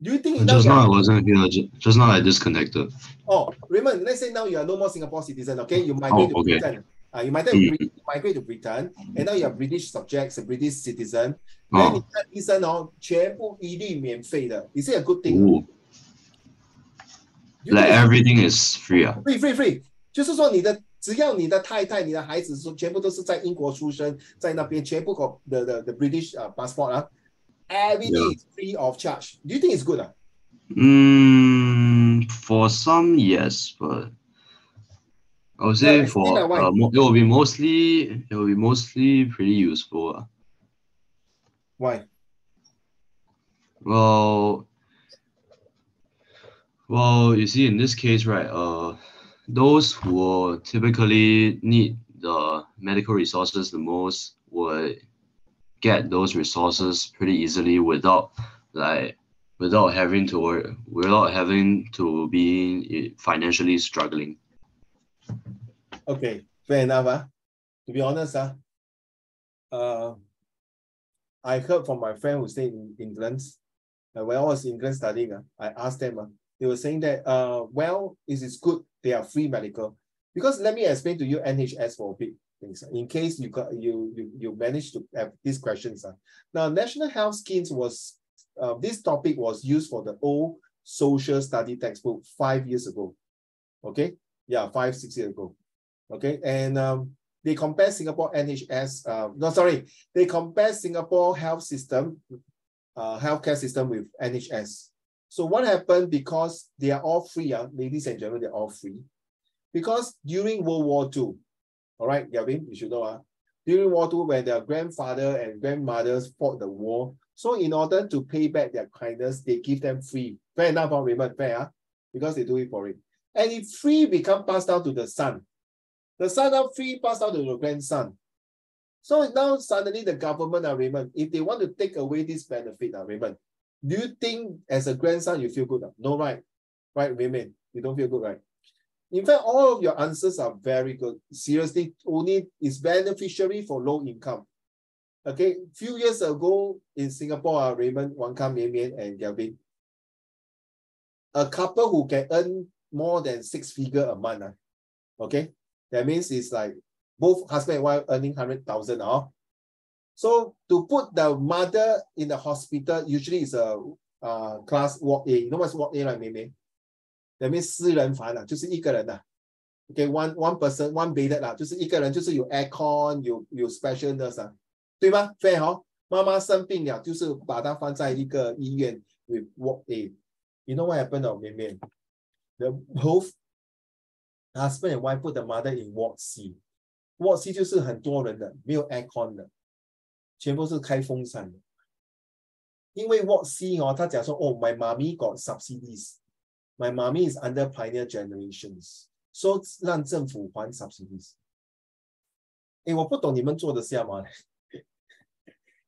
Do you think Just you now are- I wasn't here. ju- Just now I disconnected. Oh, Raymond, let's say now you are no more Singapore citizen, okay? You migrate to Oh, okay. Britain. Uh, you migrate, Mm. to, migrate to Britain, and now you are British subjects, a British citizen. Then Oh, 你看医生哦，全部一律免费的。Is it a good thing? ooh, You like know, everything is free. ah. free, free, free， 就是说你的只要你的太太、你的孩子说全部都是在英国出生，在那边全部有 the the the British 啊、passport 啊， Everything Yeah. is free of charge. Do you think it's good? ah? Mm, for some, yes, but I would say Yeah, for explain like why. uh, mo- it will be mostly it will be mostly pretty useful. ah. Why? Well, well, you see, in this case, right, uh, those who typically need the medical resources the most would get those resources pretty easily without like without having to worry, without having to be financially struggling. Okay, fair enough. ah. To be honest, ah, uh, I heard from my friend who stayed in England. uh, when I was in England studying, ah, I asked them, ah, they were saying that, uh, well, it is good they are free medical. Because let me explain to you NHS for a bit, things, in case you got you you you managed to have these questions. ah. Now, national health schemes was uh, this topic was used for the old social study textbook five years ago. Okay, yeah, five six years ago. Okay, and um, they compare Singapore NHS. Uh, no, sorry, they compare Singapore health system, uh, healthcare system with NHS. So what happened because they are all free, uh, ladies and gentlemen, they're all free. Because during World War II, all right, Gavin, you should know, uh, during World War II, when their grandfather and grandmothers fought the war, so in order to pay back their kindness, they give them free. Fair enough, uh, Raymond, fair, uh, because they do it for it. And if free become passed down to the son, the son of free passed down to the grandson. So now suddenly the government, uh, Raymond, if they want to take away this benefit, uh, Raymond, do you think as a grandson you feel good? No, right? Right, Raymond, you don't feel good, right? In fact, all of your answers are very good. Seriously, only is beneficiary for low income. Okay, few years ago in Singapore, uh, Raymond, Wang Kang, Mian and Galvin, a couple who can earn more than six figure a month, uh, okay, that means it's like both husband and wife earning hundred thousand, uh. So to put the mother in the hospital, usually is a uh, class ward A. You know what's ward A, right, Mei That means 私人房啦，就是一个人的。Okay, one one person, one bedded 啦，就是一个人，就是有 aircon，有有 special nurse 啊，对吗？对哈、哦，妈妈生病了，就是把她放在一个医院 with ward A。You know what happened, oh, Mei Mei? The both husband and wife put the mother in ward C. ward C 就是很多人的，没有 aircon 的。全部是开风扇的。因为 ward C 哦，他讲说哦，my mommy got subsidies。My mommy is under pioneer generations，说、so, 让政府还 subsidies。哎，我不懂你们做的下吗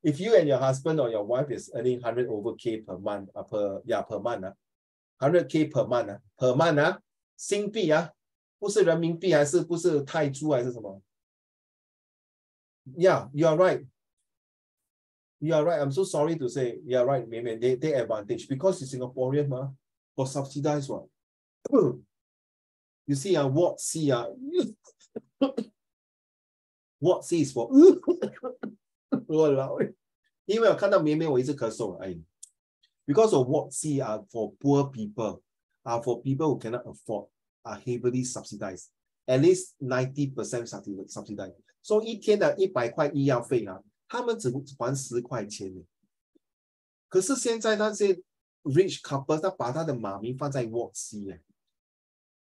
？If you and your husband or your wife is earning hundred over k per month, uh, per yeah per month 啊，hundred k per month 啊，per month 啊，新币啊，不是人民币还是不是泰铢还是什么？Yeah, you are right. You are right. I'm so sorry to say. You are right, Maybe They take advantage because it's Singaporean, ma, for subsidized one. You see, ah, uh, ward C ah. uh, ward C is for because of ward C are for poor people are for people who cannot afford are heavily subsidized, at least ninety percent subsidized. So 一天的一百块医药费啊，他们只还十块钱呢。可是现在那些 rich couple 他把他的妈咪放在 what C 哎，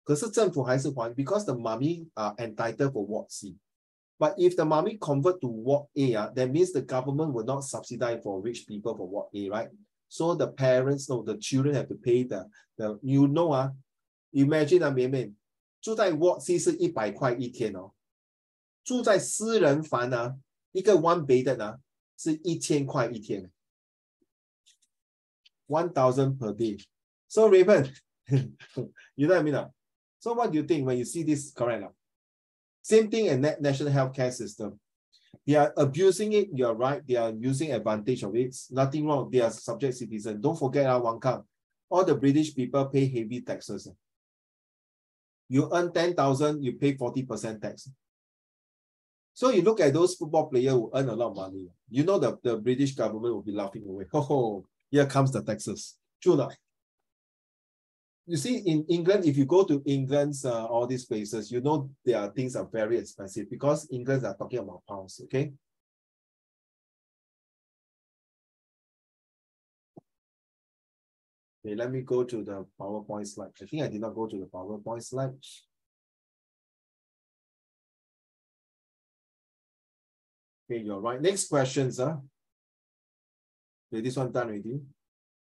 可是政府还是还，because the mommy are entitled for what C，。But if the mommy convert to Ward A 啊 that means the government will not subsidize for rich people for Ward A, right? So the parents, no, the children have to pay the, the you know 啊，imagine 啊，绵绵住在 Ward C 是一百块一天哦，住在私人房呢，一个 one bed 呢是一千块一天。one thousand per day. So Raven, you know what I mean? Uh? So what do you think when you see this correct? Uh? Same thing in na national healthcare system. They are abusing it, you're right. They are using advantage of it. Nothing wrong. They are subject citizen. Don't forget uh, Wang Kang. All the British people pay heavy taxes. You earn 10,000, you pay 40% tax. So you look at those football players who earn a lot of money. You know the, the British government will be laughing away. Oh, here comes the taxes. True You see, in England, if you go to England's uh, all these places, you know their things are very expensive because England are talking about pounds, okay? Okay, let me go to the PowerPoint slide. I think I did not go to the PowerPoint slide. Okay, you're right. Next questions, huh? Okay, this one done already.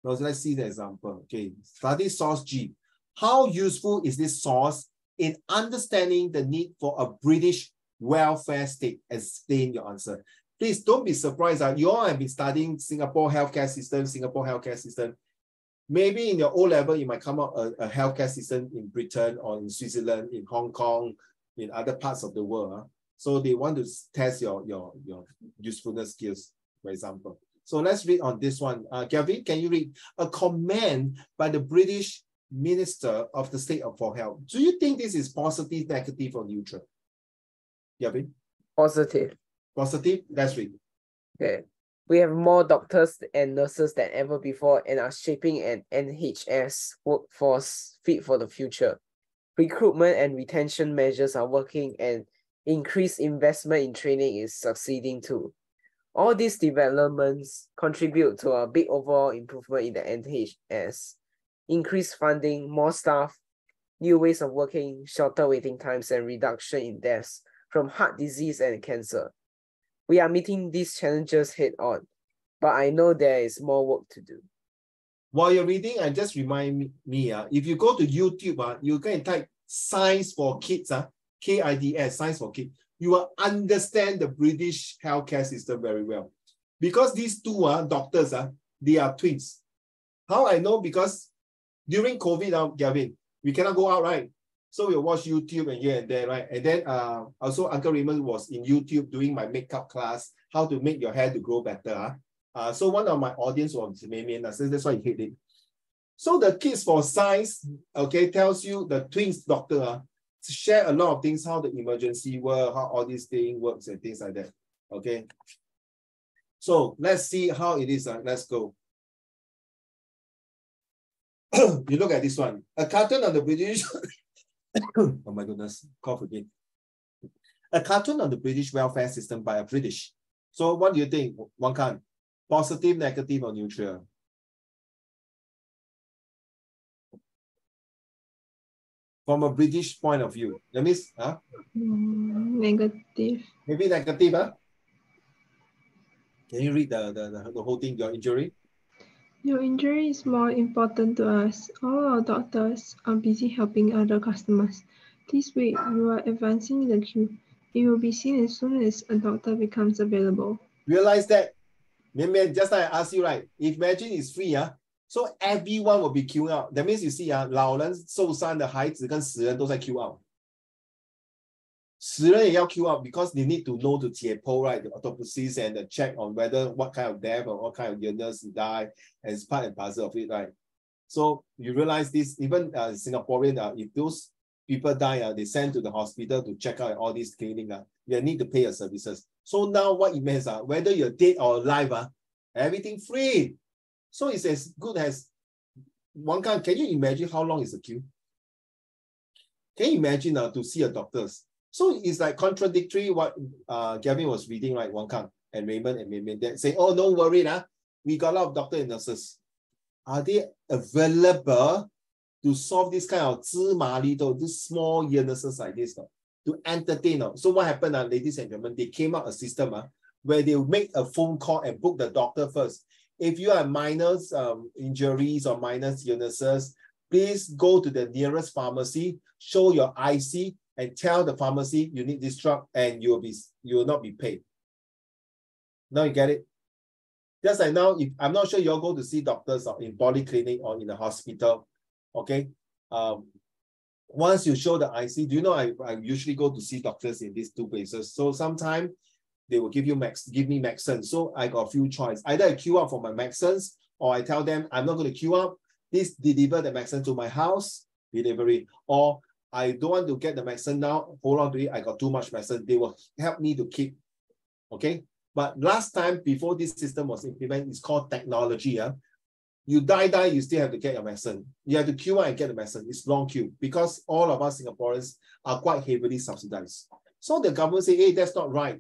Now let's see the example. Okay, study source G. How useful is this source in understanding the need for a British welfare state? Explain your answer. Please don't be surprised that you all have been studying Singapore healthcare system, Singapore healthcare system. Maybe in your O level, you might come up a, a healthcare system in Britain or in Switzerland, in Hong Kong, in other parts of the world. Ah. So they want to test your, your, your usefulness skills, for example. So let's read on this one. Uh, Gavin, can you read a comment by the British Minister of the State of for Health? Do you think this is positive, negative, or neutral? Gavin, Positive. positive? Let's read. Okay. We have more doctors and nurses than ever before and are shaping an NHS workforce fit for the future. Recruitment and retention measures are working and increased investment in training is succeeding too. All these developments contribute to a big overall improvement in the NHS. Increased funding, more staff, new ways of working, shorter waiting times, and reduction in deaths from heart disease and cancer. We are meeting these challenges head on, but I know there is more work to do. While you're reading, I just remind me, uh, if you go to YouTube, uh, you can type science for kids, uh, K-I-D-S, science for kids. You will understand the British healthcare system very well. Because these two uh, doctors, uh, they are twins. How I know? Because during COVID, uh, Gavin, we cannot go out, right? So we watch YouTube and here and there, right? And then uh, also Uncle Raymond was in YouTube doing my makeup class, how to make your hair to grow better. Uh. Uh, so one of my audience was Mimian, so that's why he hit it. So the kids for science, okay, tells you the twins doctor share a lot of things, how the emergency work, how all these things works and things like that. Okay. So let's see how it is. Uh. Let's go. you look at this one. A cartoon on the British. oh my goodness, cough again. A cartoon on the British welfare system by a British. So what do you think? One can positive, negative, or neutral? From a British point of view, that means huh? Mm, negative. maybe negative, huh? Can you read the, the, the, the whole thing, your injury? Your injury is more important to us. All our doctors are busy helping other customers. This way, you are advancing in the queue. It will be seen as soon as a doctor becomes available. Realize that, just like I asked you, right? If imagine it's free, ah, so everyone will be queuing out. That means you see, ah, 老人受伤的孩子跟死人都在 queue out. 死人也要 queue out because they need to know to 解剖 right the autopsies and the check on whether what kind of death or what kind of illness he died as part and parcel of it right so you realize this even uh, Singaporean uh, if those people die uh, they send to the hospital to check out all these cleaning uh, you need to pay your services so now what it means uh, whether you're dead or alive uh, everything free So it's as good as one can. Can you imagine how long is the queue? Can you imagine now uh, to see a doctors? So it's like contradictory what uh, Gavin was reading, right? Wang Kang and Raymond and Raymond that say, oh, don't worry, nah. we got a lot of doctors and nurses. Are they available to solve this kind of zima little, this small illnesses like this? To entertain. No? So what happened, uh, ladies and gentlemen, they came out a system uh, where they make a phone call and book the doctor first. If you have minor um, injuries or minor illnesses, please go to the nearest pharmacy, show your IC, and tell the pharmacy you need this drug and you will be you will not be paid. Now you get it? Just like now, if I'm not sure you'll go to see doctors or in polyclinic or in the hospital, okay? Um, once you show the IC, do you know I, I usually go to see doctors in these two places. So sometimes they will give you max, give me Maxen. So I got a few choice. Either I queue up for my Maxens or I tell them I'm not going to queue up. Please deliver the Maxen to my house, delivery. Or I don't want to get the medicine now, hold on to it, I got too much medicine. They will help me to keep, okay? But last time, before this system was implemented, it's called technology. Yeah? You die, die, you still have to get your medicine. You have to queue up and get the medicine. It's long queue because all of us Singaporeans are quite heavily subsidized. So the government say, hey, that's not right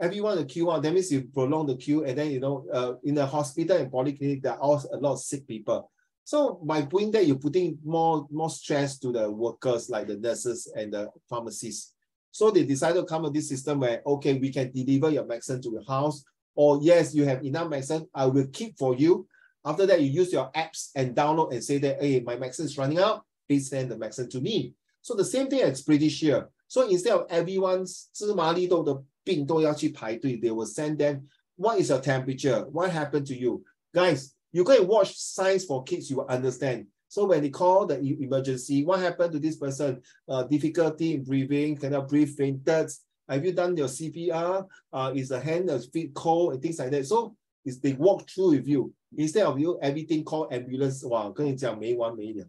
Everyone to queue out, that means you prolong the queue and then, you know, uh, in the hospital and polyclinic, there are also a lot of sick people. So by putting that, you're putting more, more stress to the workers like the nurses and the pharmacists. So they decided to come with this system where, okay, we can deliver your medicine to your house, or yes, you have enough medicine, I will keep for you. After that, you use your apps and download and say that, hey, my medicine is running out, please send the medicine to me. So the same thing as British here. So instead of everyone's 芝麻绿豆的 病都要去排队, they will send them, what is your temperature? What happened to you? Guys, you go and watch Science for Kids, you will understand. So when they call the e- emergency, what happened to this person? Uh, difficulty in breathing, cannot breathe, fainted. Have you done your CPR? Uh, is the hand, the feet cold, and things like that. So is they walk through with you instead of you everything called ambulance. Wow, 跟你讲没完没了.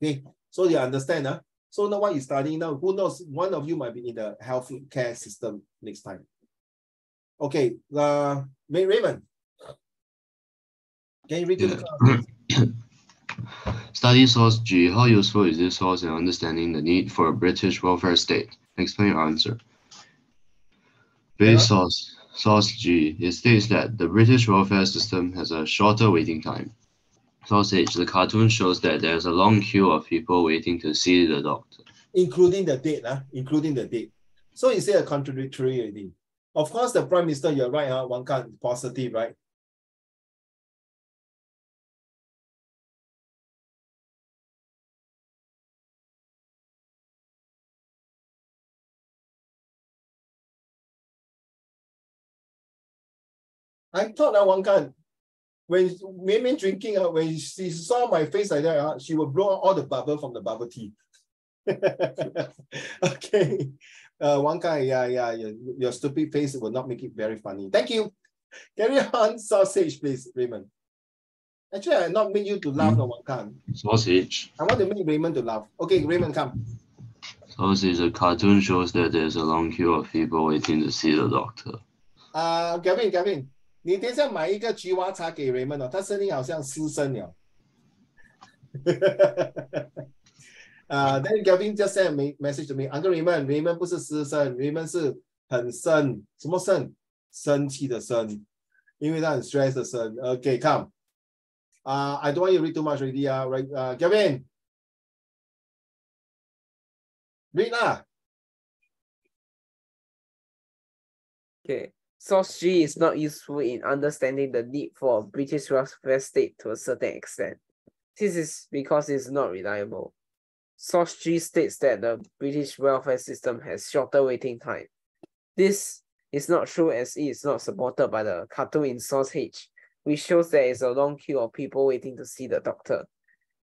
Okay, so you understand, huh? So now what you studying now? Who knows? One of you might be in the health care system next time. Okay, uh, May Raymond. Can you read to the class? Study source G. How useful is this source in understanding the need for a British welfare state? Explain your answer. Base Yeah. source source G. It states that the British welfare system has a shorter waiting time. H. The cartoon shows that there's a long queue of people waiting to see the doctor. including the date, uh, including the date. So you say a contradictory idea? Of course, the prime minister, you're right, uh, one card positive, right? I thought that one card, when Mei drinking, uh, when she saw my face like that, uh, she will blow out all the bubble from the bubble tea. okay. Uh, one guy, yeah, yeah, your, your stupid face will not make it very funny. Thank you. Carry on, sausage, please, Raymond. Actually, I not make you to laugh, no one can. H. I want to make Raymond to laugh. Okay, Raymond, come. H. The cartoon shows that there's a long queue of people waiting to see the doctor. 啊、g Gavin, Gavin，你等一下买一个菊花茶给 Raymond 哦，他声音好像失声了。啊、then Gavin just sent me- message to me, Uncle Raymond，Raymond 不是失声，Raymond 是很生，什么生？生气的生，因为他很 stress 的生。Okay, come. Uh, I don't want you to read too much already. Uh, right, uh, Gavin. Read lah. Okay. Source G is not useful in understanding the need for a British welfare state to a certain extent. This is because it's not reliable. Source G states that the British welfare system has shorter waiting time. This is not true as it is not supported by the cartoon in Source H, which shows there is a long queue of people waiting to see the doctor.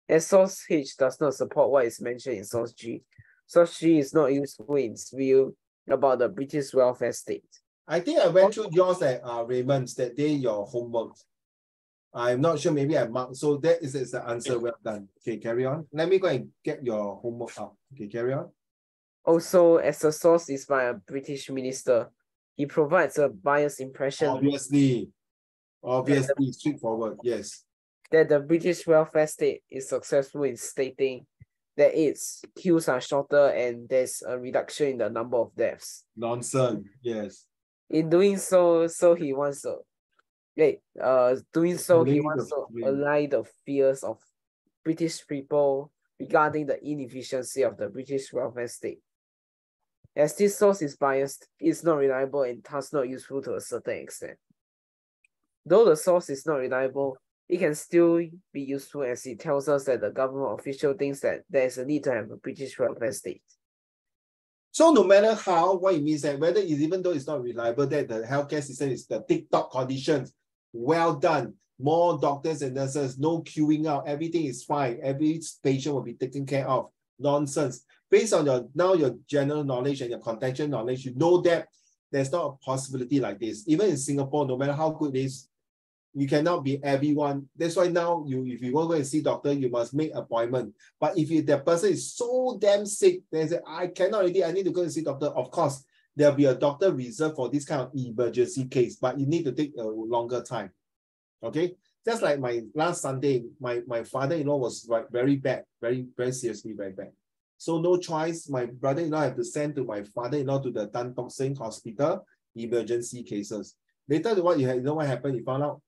As Source H does not support what is mentioned in Source G, Source G is not useful in its view about the British welfare state. I think I went through yours at uh, Raymond's that day, your homework. I'm not sure, maybe I marked. So that is, is the answer. Well done. Okay, carry on. Let me go and get your homework out. Okay, carry on. Also, as the source is by a British minister, he provides a biased impression Obviously, obviously, straightforward. Yes. that the British welfare state is successful in stating that its queues are shorter and there's a reduction in the number of deaths. Nonsense. Yes. In doing so, so he wants to wait, uh doing so he wants to allay the fears of British people regarding the inefficiency of the British welfare state. As this source is biased, it's not reliable and thus not useful to a certain extent. Though the source is not reliable, it can still be useful as it tells us that the government official thinks that there is a need to have a British welfare state. So no matter how, what it means that whether it's even though it's not reliable, that the healthcare system is the TikTok conditions, well done. More doctors and nurses, no queuing out, everything is fine. Every patient will be taken care of. Nonsense. Based on your now your general knowledge and your contextual knowledge, you know that there's not a possibility like this. Even in Singapore, no matter how good it is, you cannot be everyone. That's why now you if you want to go and see doctor, you must make appointment. But if you, the person is so damn sick, they say, I cannot already, I need to go and see doctor. Of course, there'll be a doctor reserved for this kind of emergency case, but you need to take a longer time. Okay. Just like my last Sunday, my, my father-in-law was like very bad, very, very seriously, very bad. So no choice. My brother-in-law had to send to my father-in-law to the Tan Tock Seng Hospital, emergency cases. Later, what you, had, you know what happened? You found out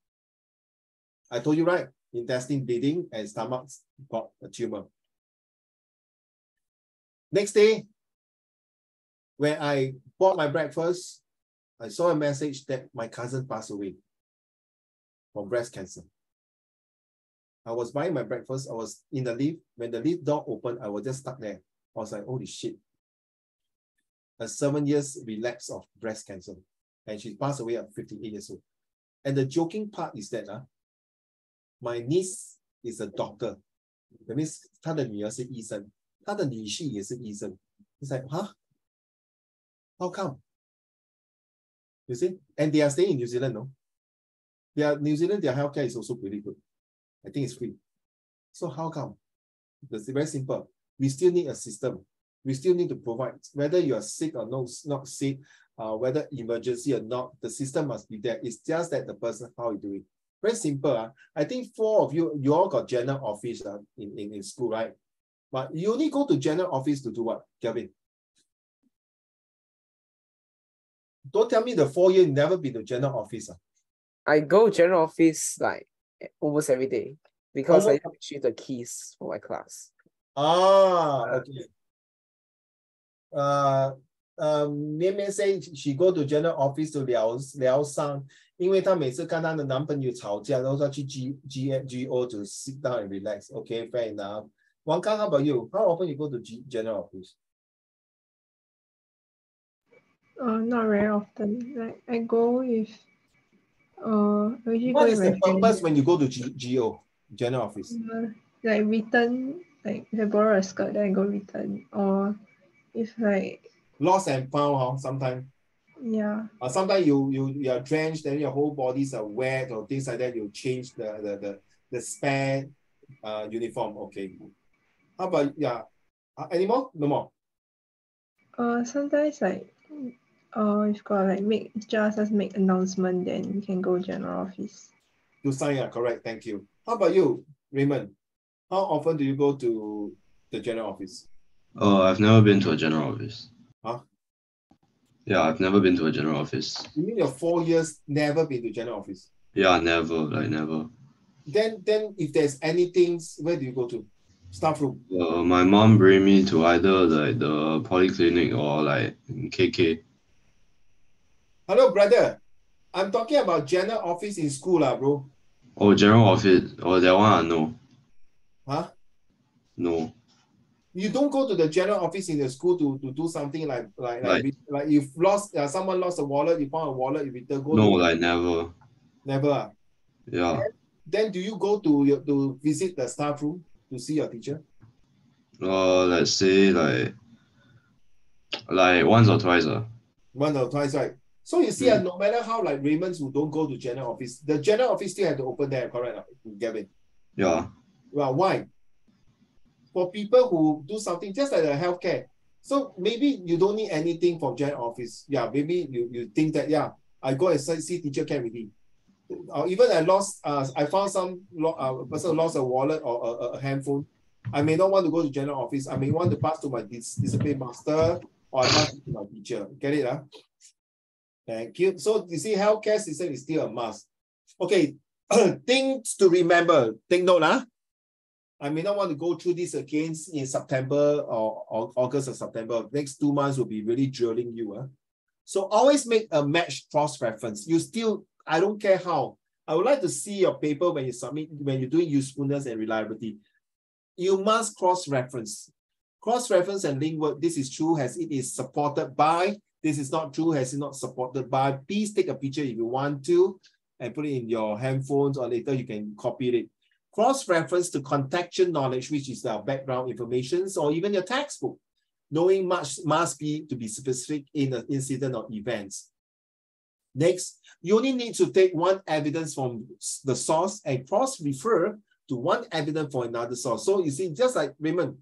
I told you right. intestine bleeding, and stomach got a tumor. Next day, when I bought my breakfast, I saw a message that my cousin passed away from breast cancer. I was buying my breakfast. I was in the lift. When the lift door opened, I was just stuck there. I was like, holy shit. A seven years relapse of breast cancer. And she passed away at 58 years old. And the joking part is that uh, my niece is a doctor. That means 她的女儿是医生，她的女婿也是医生。It's like, huh? How come? You see? And they are staying in New Zealand, no? Their New Zealand, their healthcare is also pretty good. I think it's free. So how come? It's very simple. We still need a system. We still need to provide, whether you are sick or no, not sick, uh, whether emergency or not, the system must be there. It's just that the person, how you do it. Very simple. Uh. I think four of you, you all got general office uh, in, in, in school, right? But you only go to general office to do what, Kevin? Don't tell me the four year never been to general office. Uh. I go general office like almost every day because almost. I issue the keys for my class. Ah, okay. Uh, um, Mei Mei say she go to general office to Liao Liao Sang 因为她每次跟她的男朋友吵架，然后她去 G G G O to sit down and relax. Okay, fair enough. Wang Kang, how about you? How often you go to G general office? Uh, not very often. Like I go if uh I usually go What with is my the purpose friends. when you go to G G O general office? Uh, like return like if I borrow a skirt then I go return or if like Lost and found, huh? Sometimes. yeah Uh, sometimes you you you are drenched, then your whole bodies are wet or things like that. You change the the the, the spare uh uniform. Okay. How about yeah? Uh, any more? No more. uh sometimes like uh if got like make just as make announcement then you can go general office. You sign up, correct. Thank you. How about you, Raymond? How often do you go to the general office? Oh, I've never been to a general office. Huh? Yeah, I've never been to a general office. You mean your four years never been to general office? Yeah, never, like never. Then then if there's anything, where do you go to? Staff room. Uh, my mom bring me to either like the polyclinic or like KK. Hello, brother. I'm talking about general office in school, lah, bro. Oh, general office. Oh, that one I know. Huh? No. You don't go to the general office in the school to, to do something like like like, Like- like you've lost uh, someone lost a wallet, you found a wallet, you return go No, like never. never. ah. Yeah. Then do you go to your to visit the staff room to see your teacher? Uh, let's say like like once or twice. Uh. Once or twice, right? So you see, ah, no matter how like Raymond's who don't go to general office, the general office still have to open there, correct? Gavin. Yeah. Well, why? For people who do something just like the healthcare. So maybe you don't need anything from general office. Yeah, maybe you, you think that, yeah, I go and see teacher can already. Or even I lost, uh, I found some lo- uh, person lost a wallet or a, a- handphone. I may not want to go to general office. I may want to pass to my dis- discipline master or I pass to my teacher. Get it? Huh? Thank you. So you see, healthcare system is still a must. Okay, things to remember. Take note, huh? I may not want to go through this again in September or, or August or September. Next two months will be really drilling you. Huh? So always make a match cross reference. You still, I don't care how. I would like to see your paper when you submit, when you're doing usefulness and reliability. You must cross reference. Cross reference and link work. This is true as it is supported by. This is not true as it's not supported by. Please take a picture if you want to and put it in your handphones or later you can copy it cross-reference to contextual knowledge, which is the background information, or even your textbook. Knowing much must be to be specific in an incident or events. Next, you only need to take one evidence from the source and cross-refer to one evidence for another source. So you see, just like Raymond,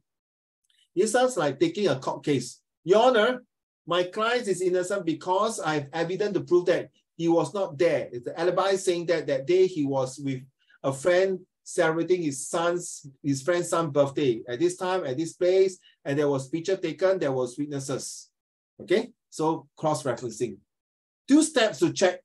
it sounds like taking a court case. Your Honor, my client is innocent because I have evidence to prove that he was not there. It's the alibi saying that that day he was with a friend celebrating his son's his friend's son's birthday. At this time at this place and there was picture taken there was witnesses. Okay? So cross-referencing. Two steps to check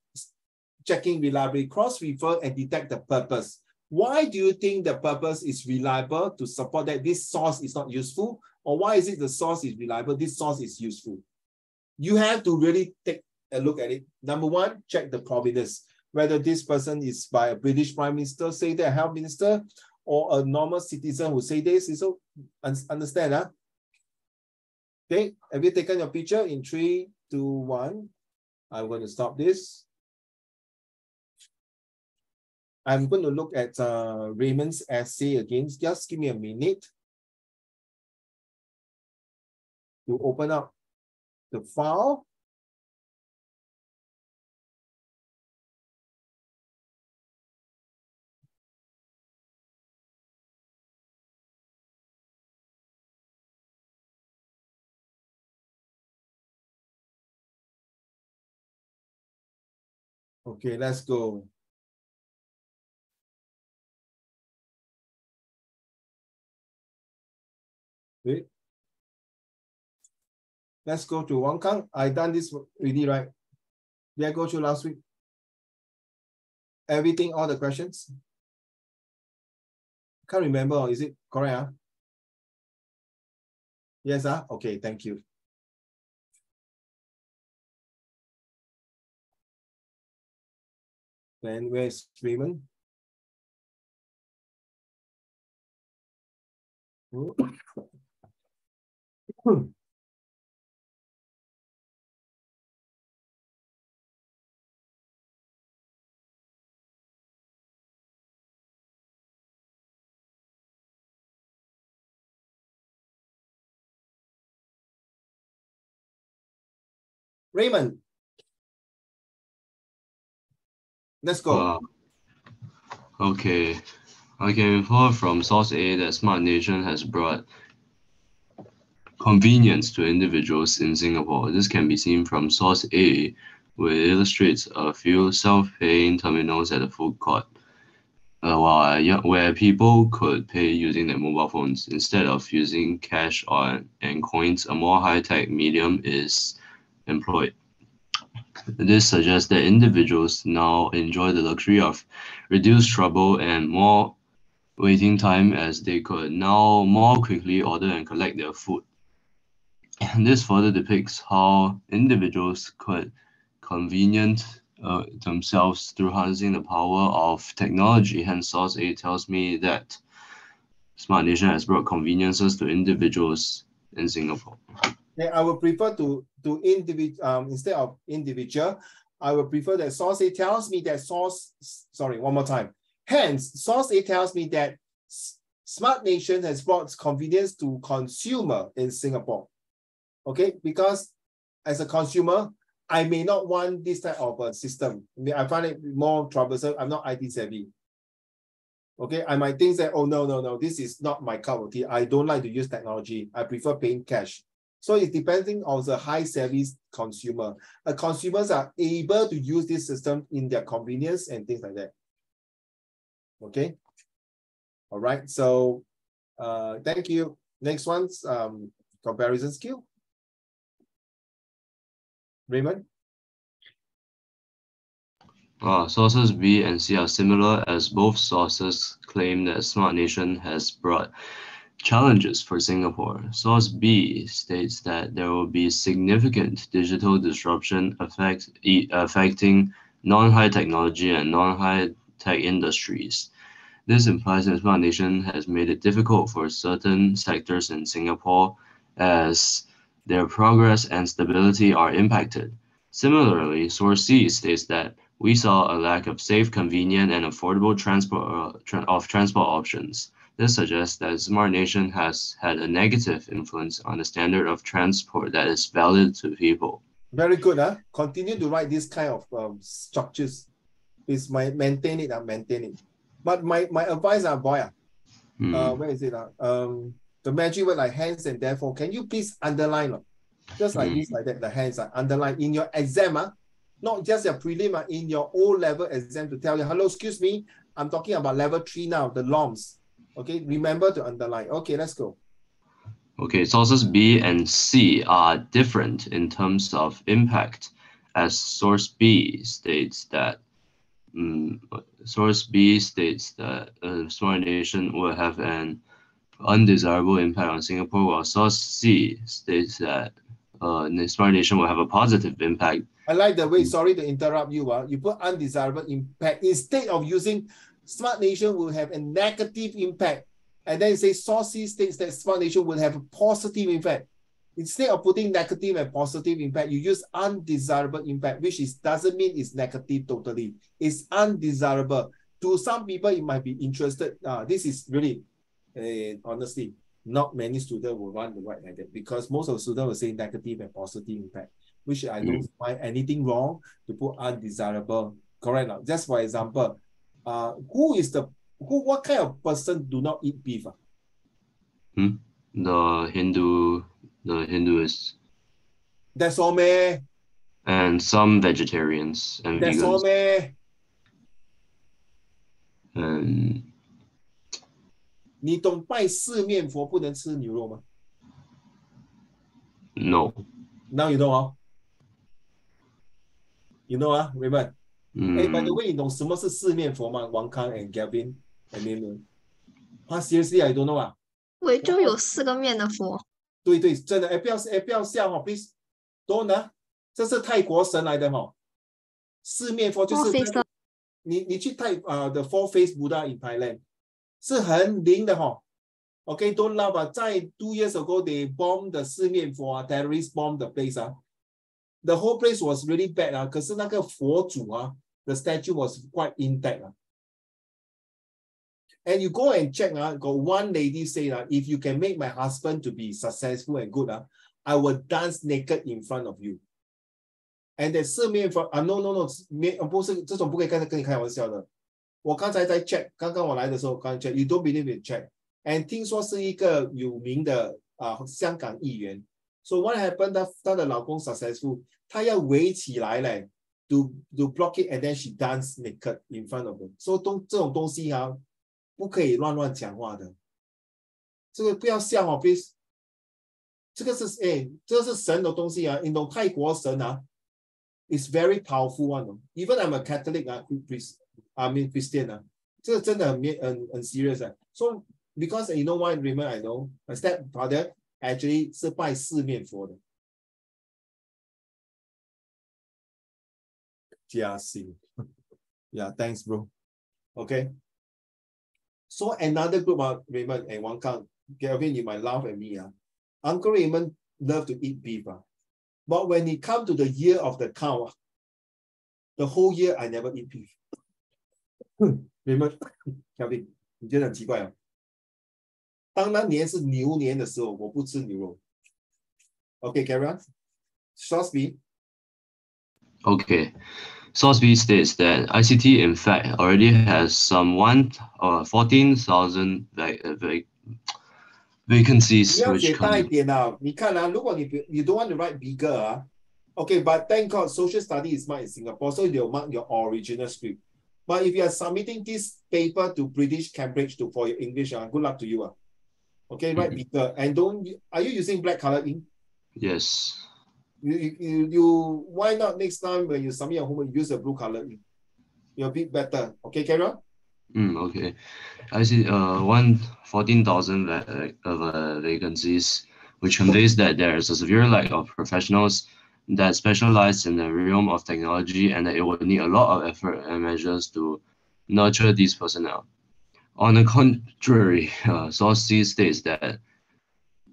checking reliability. Cross-refer and detect the purpose. Why do you think the purpose is reliable to support that this source is not useful? Or why is it the source is reliable, this source is useful? You have to really take a look at it. Number one, check the provenance, whether this person is by a British Prime Minister, say that health minister, or a normal citizen who say this. So understand, huh? Okay, have you taken your picture in three, two, one? I'm going to stop this. I'm going to look at uh, Raymond's essay again. Just give me a minute to open up the file. Okay, let's go. Wait. Let's go to Wang Kang. I done this already, right? Did I go to last week? Everything, all the questions? Can't remember, is it correct? Huh? Yes, huh? okay, thank you. Then where's Raymond? Raymond. Let's go. Uh, okay. I can infer from source A that Smart Nation has brought convenience to individuals in Singapore. This can be seen from source A, where it illustrates a few self-paying terminals at the food court, uh, while, where people could pay using their mobile phones instead of using cash or and coins. A more high-tech medium is employed. This suggests that individuals now enjoy the luxury of reduced trouble and more waiting time as they could now more quickly order and collect their food. And this further depicts how individuals could convenient uh, themselves through harnessing the power of technology. Hence, source A tells me that Smart Nation has brought conveniences to individuals in Singapore. I would prefer to to individual um, instead of individual. I would prefer that source A tells me that source. Sorry, one more time. Hence, source A tells me that Smart Nation has brought convenience to consumer in Singapore. Okay, because as a consumer, I may not want this type of a system. I, mean, I find it more troublesome. I'm not IT savvy. Okay, I might think that, oh, no, no, no, this is not my cup of tea. I don't like to use technology. I prefer paying cash. So it's depending on the high service consumer. Uh, consumers are able to use this system in their convenience and things like that. Okay. All right. So uh, thank you. Next one's um, comparison skill. Raymond? Uh, sources B and C are similar as both sources claim that Smart Nation has brought Challenges for Singapore. Source B states that there will be significant digital disruption affect, affecting non-high technology and non-high tech industries. This implies that Smart Nation has made it difficult for certain sectors in Singapore as their progress and stability are impacted. Similarly, Source C states that we saw a lack of safe, convenient, and affordable transport uh, of transport options. This suggests that Smart Nation has had a negative influence on the standard of transport that is valid to people. Very good. Huh? Continue to write this kind of um, structures. Please maintain it and uh, maintain it. But my, my advice, uh, boy, uh, uh, where is it? Uh? Um, the magic word like hands and therefore, can you please underline? Uh, just like hmm. this, like that, the hands are uh, underline in your exam, uh, not just your prelim, uh, in your O level exam to tell you, hello, excuse me, I'm talking about level three now, the LORMS. Okay, remember to underline. Okay, let's go. Okay, sources B and C are different in terms of impact, as source B states that mm, source B states that a smart nation will have an undesirable impact on Singapore, while source C states that uh, smart nation will have a positive impact. I like the way, sorry to interrupt you, uh, you put undesirable impact instead of using smart nation will have a negative impact. And then say source C states that smart nation will have a positive impact. Instead of putting negative and positive impact, you use undesirable impact, which is doesn't mean it's negative totally. It's undesirable. To some people, it might be interested. Uh, this is really, uh, honestly, not many students will want to write like that because most of the students will say negative and positive impact, which I don't find anything wrong to put undesirable. Correct now. Just for example, uh, who is the who? What kind of person do not eat beef? ah? The Hindu, the Hinduists, That's all, man. and some vegetarians and That's all, vegans. man. And 你懂拜四面佛不能吃牛肉吗 no. Now you know 哦。You know 啊，Raymond。 哎、by the Mm, way，你懂什么是四面佛吗？王康 and Gavin and Mimi。啊，seriously I don't know 啊。我就有四个面的佛，对对，真的，哎，不要哎不要笑哦，please。don't 啊，这是泰国神来的哦。四面佛就是你你去泰啊、the Four Face Buddha in Thailand 是很灵的哈、OK, don't laugh 啊，在 two years ago they bombed the 四面佛啊，terrorist bombed the place 啊。The whole place was really bad 啊，可是那个佛祖啊 ，the statue was quite intact 啊。And you go and check 啊，got one lady say 啊，if you can make my husband to be successful and good 啊，I will dance naked in front of you. And the 四面佛啊，no no no，没不是这种不可以跟跟你开玩笑的。我刚才在 check，刚刚我来的时候刚 check，you don't believe it check。And 听说是一个有名的啊香港议员。So what happened？她她的老公 successful，她要围起来嘞 ，to to block it，and then she dance naked in front of them。所以东这种东西啊，不可以乱乱讲话的。这个不要笑哦，please。这个是哎，这个是神的东西啊，你懂泰国神啊，is very powerful one。Even I'm a Catholic 啊，priest。I mean Christian 啊，这个真的很面很很 serious 啊。So because you know why Raymond I know my stepfather actually 是拜四面佛的。GRC. yeah, thanks, bro. Okay. So another group of Raymond and Wang Kang, Gavin, you might laugh at me. Uh. Uncle Raymond loved to eat beef. Uh. But when it comes to the year of the cow, uh, the whole year I never eat beef. Hmm, Raymond, Gavin, 你觉得很奇怪啊？当那年是牛年的时候，我不吃牛肉。Okay, carry on. Source B. Okay. Source B states that ICT, in fact, already has some one or 14,000 vac- uh, vac- vacancies, 你要 which 写大一 can, 点啊！你看啊，如果你不 you don't want to write bigger 啊，okay, but thank God social study is marked in Singapore, so they'll mark your original script. But if you are submitting this paper to British Cambridge to for your English, ah, good luck to you. Ah. Okay, write Mhm. bigger and don't. Are you using black color ink? yes. You, you, you, why not next time when you submit your homework, use a blue color ink? You're a bit better. Okay, carry on. Mm, okay. I see uh, one 14,000 of uh, vacancies, which conveys that there is a severe lack of professionals that specialize in the realm of technology and that it would need a lot of effort and measures to nurture these personnel. On the contrary, uh, Source C states that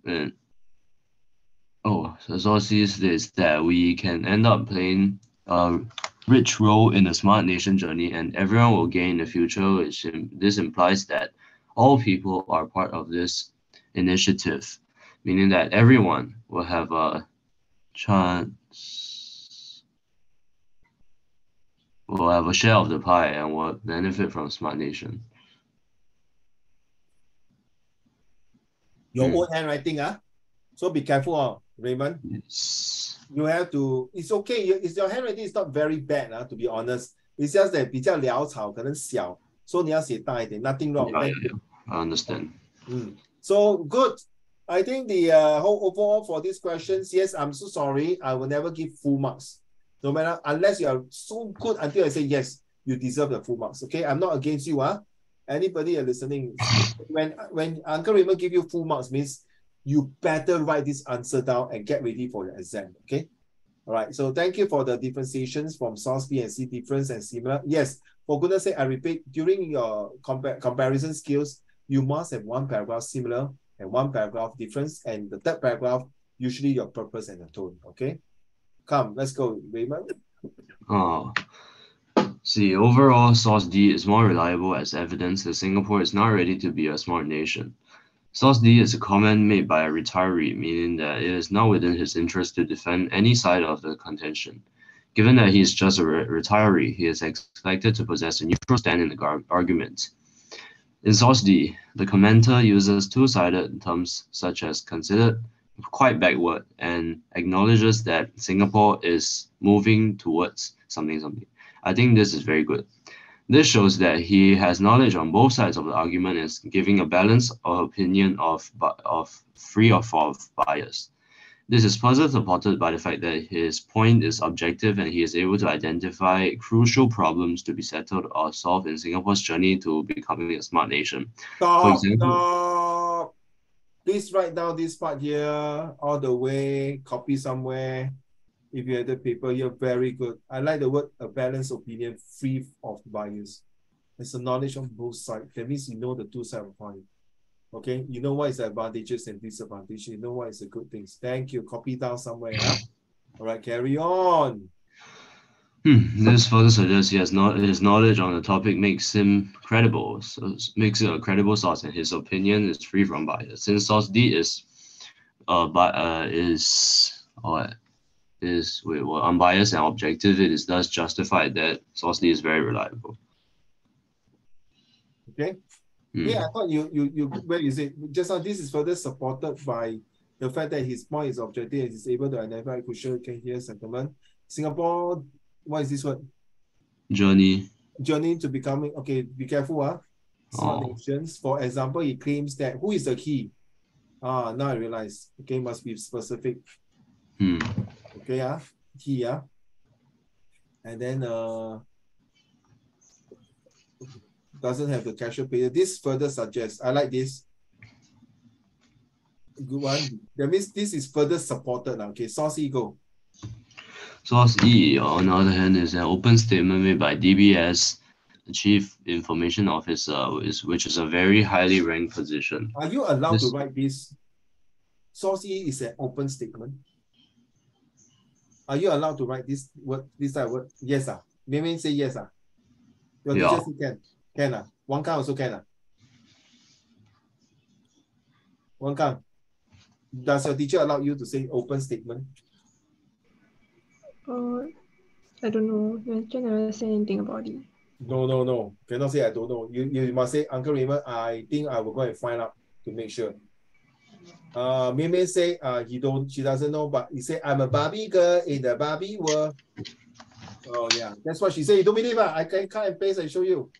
uh, oh, so Source is that we can end up playing a rich role in the smart nation journey and everyone will gain in the future, which this implies that all people are part of this initiative, meaning that everyone will have a chance, will have a share of the pie and will benefit from smart nation. Your Mm. own handwriting, ah. So be careful, oh, Raymond. Yes. you have to it's okay you- it's your handwriting is not very bad ah, to be honest it's just that 比较潦草可能小所以你要写大一点 nothing wrong Yeah, Thank yeah, yeah. I understand. Mm. So good. I think the uh, whole overall for these questions, yes, I'm so sorry. I will never give full marks. No matter unless you are so good until I say yes, you deserve the full marks. Okay, I'm not against you. Huh? Anybody are listening, when when Uncle Raymond give you full marks means you better write this answer down and get ready for your exam. Okay. All right. So thank you for the differentiations from source B and C difference and similar. Yes, for goodness sake, I repeat, during your compa comparison skills, you must have one paragraph similar and one paragraph difference, and the third paragraph usually your purpose and the tone. Okay. Come, let's go, Raymond. Oh. see, overall, source D is more reliable as evidence that Singapore is not ready to be a smart nation. Source D is a comment made by a retiree, meaning that it is not within his interest to defend any side of the contention. Given that he is just a re retiree, he is expected to possess a neutral stand in the argument. In Source D, the commenter uses two-sided terms such as considered, quite backward and acknowledges that Singapore is moving towards something something. I think this is very good. This shows that he has knowledge on both sides of the argument and is giving a balance of opinion of, of free of, of bias. This is further supported by the fact that his point is objective and he is able to identify crucial problems to be settled or solved in Singapore's journey to becoming a smart nation. Stop, For example, stop. Please write down this part here all the way, copy somewhere. If you the paper, you're very good. I like the word a balanced opinion, free of bias. It's a knowledge on both sides. That means you know the two sides of coin. Okay, you know what is the advantages and disadvantages. You know what is the good things. Thank you. Copy down somewhere. All right, carry on. Hmm. This further suggests he has not his knowledge on the topic makes him credible, so makes it a credible source, and his opinion is free from bias. Since source D is, uh, but uh, is what is well, unbiased and objective, it is thus justified that D is very reliable. Okay. Mm. Yeah, I thought you you you where is it? Just now, this is further supported by the fact that his point is objective and is able to identify crucial can hear sentiment. Singapore what is this word? Journey. Journey to becoming okay. Be careful, ah. Smart oh. For example, he claims that who is the key? Ah, now I realize. Okay, must be specific. Hmm. Okay, ah, key, ah. And then uh doesn't have the casual payer. This further suggests, I like this. Good one. That means this is further supported now. Okay, source ego. Source E, on the other hand, is an open statement made by DBS, Chief Information Officer, which is a very highly ranked position. Are you allowed this, to write this? Source E is an open statement. Are you allowed to write this word, this type of word? Yes, ah. Maybe say yes, ah. Your yeah. teacher say can. Can ah. One count also can ah. One count. Does your teacher allow you to say open statement? Uh, I don't know. Your teacher never say anything about it. No, no, no. Cannot say I don't know. You, you must say, Uncle Raymond, I think I will go and find out to make sure. Uh, Mei say uh, he don't, she doesn't know, but he say I'm a Barbie girl in the Barbie world. Oh yeah, that's what she say. You don't believe her? I can cut and paste and show you.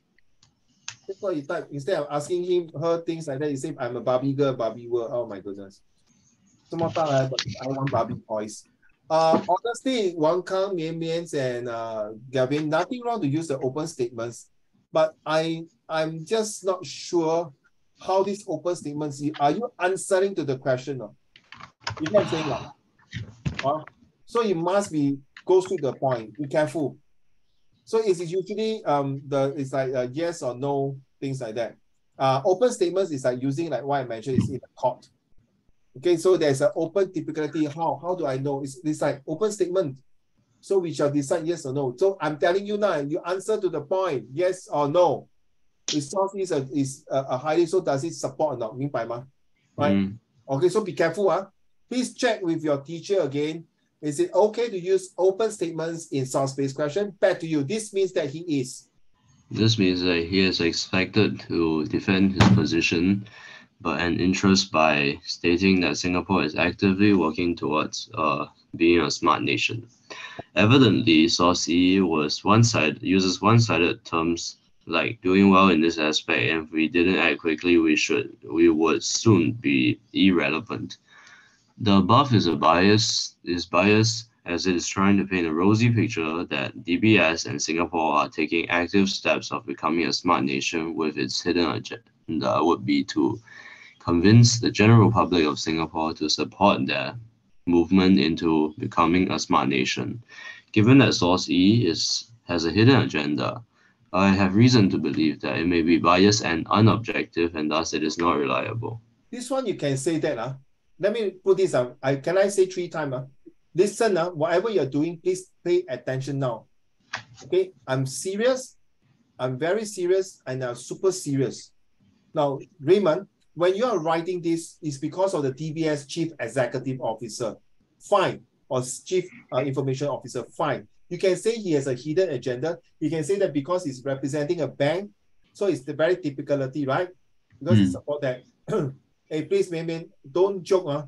That's what he type. Instead of asking him her things like that, he say I'm a Barbie girl, Barbie world. Oh my goodness. Someone thought ah, I, I want Barbie toys. Uh, honestly, Wang Kang, Mian Mian, and uh, Gavin, nothing wrong to use the open statements, but I I'm just not sure how these open statements. Are you answering to the question? No? You know what I'm saying? So you must be go to the point. Be careful. So it's usually um the it's like yes or no things like that. Uh, open statements is like using like what I mentioned is in the court. Okay, so there's an open typicality. How? How do I know? It's, it's like open statement. So we shall decide yes or no. So I'm telling you now, you answer to the point, yes or no Is source is a is a, a highly so does it support or not? 明白吗? Right? Mm. Okay, so be careful. Huh? Please check with your teacher again. Is it okay to use open statements in source-based question? Back to you. This means that he is. This means that he is expected to defend his position but an interest by stating that Singapore is actively working towards uh, being a smart nation. Evidently, Source E was one-sided, uses one-sided terms like doing well in this aspect, and if we didn't act quickly, we should we would soon be irrelevant. The above is a bias is bias as it is trying to paint a rosy picture that DBS and Singapore are taking active steps of becoming a smart nation with its hidden agenda would be to convince the general public of Singapore to support their movement into becoming a smart nation. Given that Source E is has a hidden agenda, I have reason to believe that it may be biased and unobjective and thus it is not reliable. This one you can say that. Uh. Let me put this up. I can I say three times. Uh. Listen, uh, whatever you're doing, please pay attention now. Okay, I'm serious. I'm very serious and I'm super serious. Now, Raymond, when you are writing this, it's because of the DBS Chief Executive Officer. Fine. Or Chief uh, Information Officer. Fine. You can say he has a hidden agenda. You can say that because he's representing a bank, so it's the very typicality, right? Because mm. he hmm. support that. hey, please, Min don't joke, huh?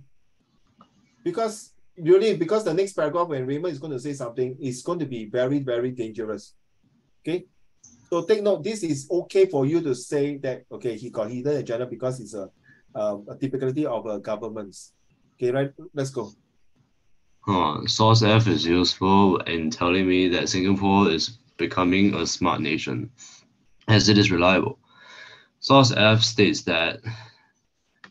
Because really, because the next paragraph when Raymond is going to say something, is going to be very, very dangerous. Okay. So take note, this is okay for you to say that, okay, he got hidden agenda because it's a, uh, a typicality of a governments. Okay, right? Let's go. Huh. Source F is useful in telling me that Singapore is becoming a smart nation, as it is reliable. Source F states that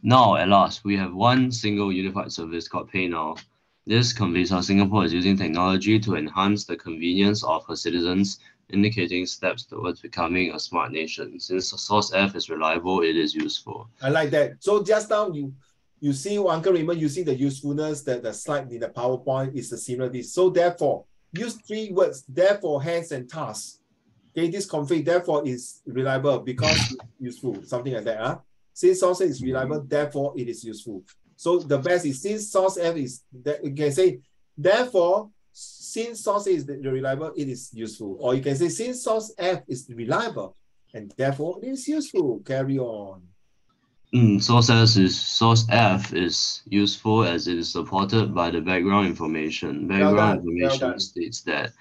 now, at last, we have one single unified service called PayNow. This conveys how Singapore is using technology to enhance the convenience of her citizens, indicating steps towards becoming a smart nation. Since Source F is reliable, it is useful. I like that. So just now you you see Uncle Raymond using the usefulness, that the slide in the PowerPoint is the similar this. So therefore, use three words, therefore, hands and task. Okay, this config therefore is reliable because it's useful, something like that. Huh? Since source is reliable, mm-hmm. therefore it is useful. So the best is since source F is that you can say, therefore, since source is reliable, it is useful. Or you can say since source F is reliable, and therefore it is useful. Carry on. Mm, source F is source F is useful as it is supported by the background information. Background well information well states that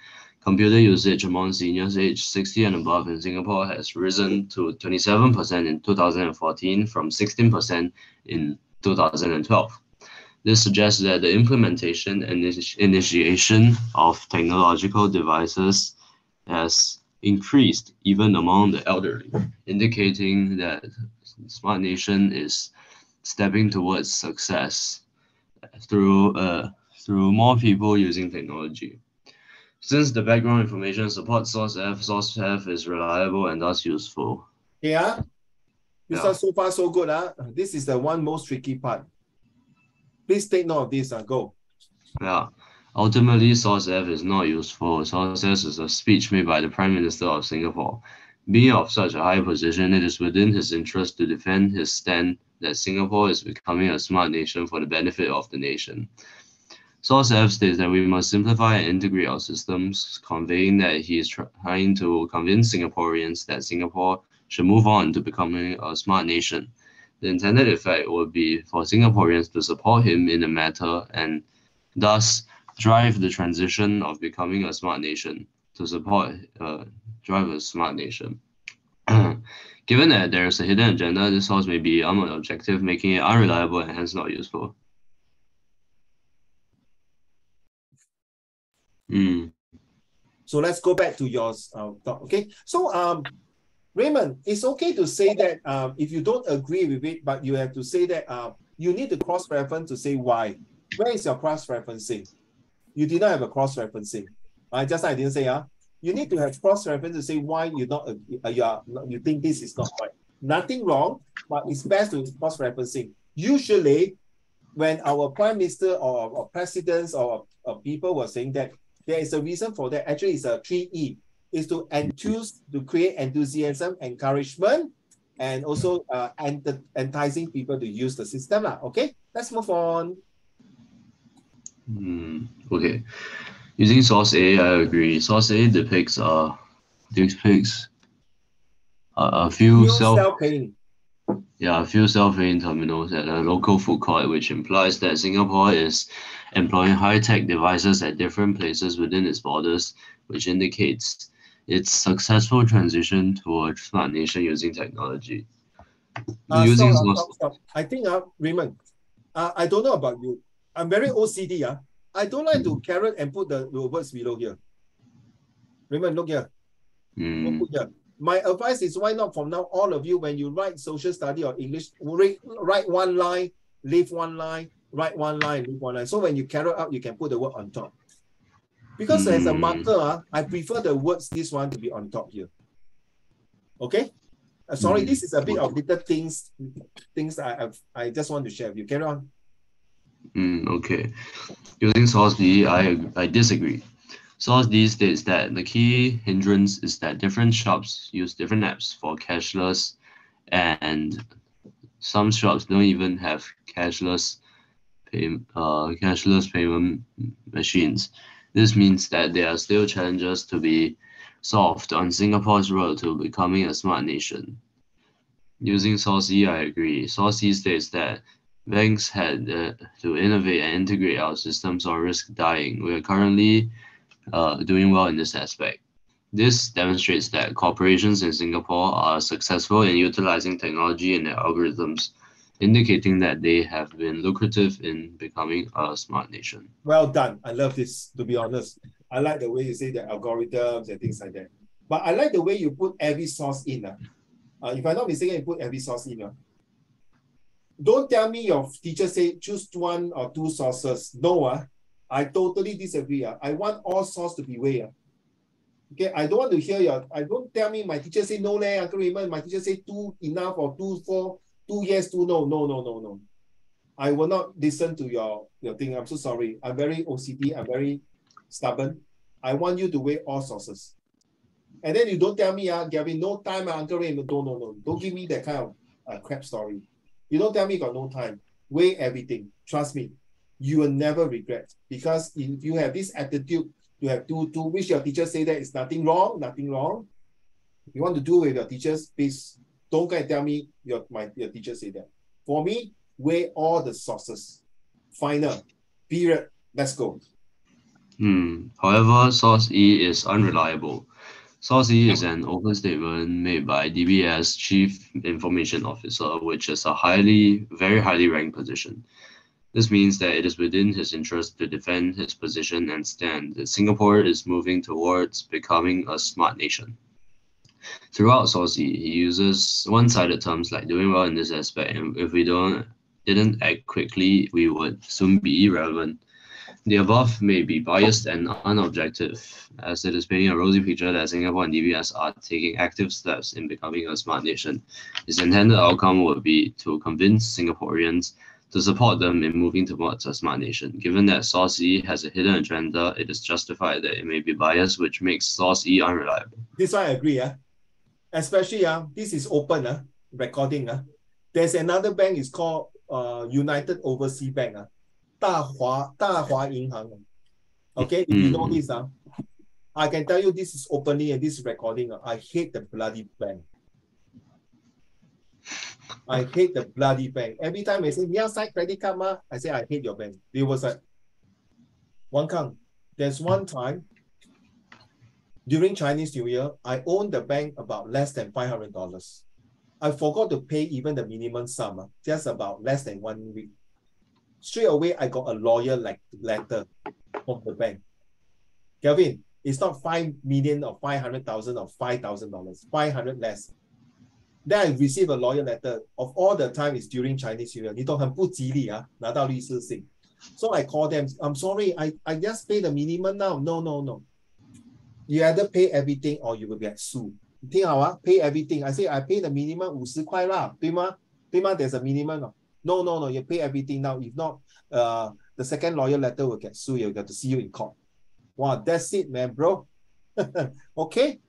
computer usage among seniors aged 60 and above in Singapore has risen to 27% in 2014 from 16% in 2012. This suggests that the implementation and initiation of technological devices has increased even among the elderly, indicating that Smart Nation is stepping towards success through uh, through more people using technology. Since the background information supports Source F, Source F is reliable and thus useful. Yeah. This yeah. so far so good. Huh? This is the one most tricky part. Please take note of this. Uh, go. Yeah. Ultimately, Source F is not useful. Source F is a speech made by the Prime Minister of Singapore. Being of such a high position, it is within his interest to defend his stand that Singapore is becoming a smart nation for the benefit of the nation. Source F states that we must simplify and integrate our systems, conveying that he is trying to convince Singaporeans that Singapore should move on to becoming a smart nation. The intended effect would be for Singaporeans to support him in the matter and thus drive the transition of becoming a smart nation to support uh, drive a smart nation. Given that there is a hidden agenda, this source may be unobjective, making it unreliable and hence not useful. Mm. So let's go back to yours. Uh. Okay. So um, Raymond, it's okay to say that um, if you don't agree with it, but you have to say that uh, you need to cross-reference to say why. Where is your cross-referencing? You did not have a cross-referencing. Uh, just I didn't say, uh, you need to have cross-reference to say why you not uh, you are you think this is not right. Nothing wrong, but it's best to cross-referencing. Usually, when our prime minister or, or presidents or, or people were saying that there is a reason for that. Actually, it's a three E. Is to enthuse, to create enthusiasm, encouragement, and also uh, ent- enticing people to use the system. Lah. Okay, let's move on. Hmm. okay. Using source A, I agree. Source A depicts uh depicts uh, a few self self-paying. Yeah, a few self-paying terminals at a local food court, which implies that Singapore is employing high-tech devices at different places within its borders, which indicates its successful transition towards smart nation using technology. Uh, using stop, stop, stop. I think, uh, Raymond, uh, I don't know about you. I'm very OCD. Uh, I don't like to carrot and put the, the words below here. Remember, look here. Mm, put here. My advice is why not from now, all of you, when you write social study or English, write, write one line, leave one line, write one line, leave one line. So when you carry out, you can put the word on top. Because as a Mm. marker, ah, I prefer the words, this one to be on top here. Okay? Uh, sorry, Mm. this is a bit of little things, things I have, I just want to share with you. Carry on. Mm, okay. Using source D, I, I disagree. Source D states that the key hindrance is that different shops use different apps for cashless and some shops don't even have cashless pay, uh, cashless payment machines. This means that there are still challenges to be solved on Singapore's road to becoming a smart nation. Using Source E, I agree. Source E states that banks had uh, to innovate and integrate our systems or risk dying. We are currently uh, doing well in this aspect. This demonstrates that corporations in Singapore are successful in utilizing technology and their algorithms, indicating that they have been lucrative in becoming a smart nation. Well done. I love this, to be honest. I like the way you say the algorithms and things like that. But I like the way you put every source in. Uh. Uh, if I'm not mistaken, you put every source in. Uh. Don't tell me your teacher say choose one or two sources. No, uh, I totally disagree. Uh. I want all sources to be way. Uh. Okay, I don't want to hear your, I don't tell me my teacher say no, leh, Uncle Raymond. My teacher say two enough or two, four, two yes, two no. No, no, no, no. I will not listen to your, your thing. I'm so sorry. I'm very OCD. I'm very stubborn. I want you to weigh all sources. And then you don't tell me, uh, Gavin, no time, uh, Uncle Ray. No, no, no, no. Don't give me that kind of uh, crap story. You don't tell me you got no time. Weigh everything. Trust me. You will never regret. Because if you have this attitude to have to, to which your teacher say that it's nothing wrong, nothing wrong. You want to do with your teachers, please don't go and tell me your my your teacher say that. For me, weigh all the sources. Final. Period. Let's go. Hmm. However, Source E is unreliable. E is an open statement made by DBS Chief Information Officer, which is a highly, very highly ranked position. This means that it is within his interest to defend his position and stand that Singapore is moving towards becoming a smart nation. Throughout E, he uses one-sided terms like doing well in this aspect, and if we don't didn't act quickly, we would soon be irrelevant. The above may be biased and unobjective, as it is painting a rosy picture that Singapore and DBS are taking active steps in becoming a smart nation. Its intended outcome would be to convince Singaporeans to support them in moving towards a smart nation. Given that Source E has a hidden agenda, it is justified that it may be biased, which makes Source E unreliable. This I agree. Uh. Especially uh, this is open uh, recording. Uh. There's another bank is called uh, United Overseas Bank. Uh. 大华大华银行，okay you know this ah, 啊，I can tell you this is openly and this is recording ah. I hate the bloody bank. I hate the bloody bank. Every time I say, yeah, side credit card, ma, I say, I hate your bank. There was a Wang Kang. There's one time during Chinese New Year, I owned the bank about less than $500. I forgot to pay even the minimum sum, ah. just about less than one week Straight away, I got a lawyer like letter from the bank. Kelvin, it's not 5 million or 500,000 or $5,000, 500 less. Then I received a lawyer letter. Of all the time, it's during Chinese New Year. 你懂很不吉利啊，拿到律师信。So I call them, I'm sorry, I, I just pay the minimum now. No, no, no. You either pay everything or you will get sued. 你听好啊，pay everything. I say I pay the minimum 五十块啦，对吗？对吗？There's a minimum. No, no, no, no. You pay everything now. If not, uh, the second lawyer letter will get sued. You'll get to see you in court. Wow, that's it, man, bro. okay.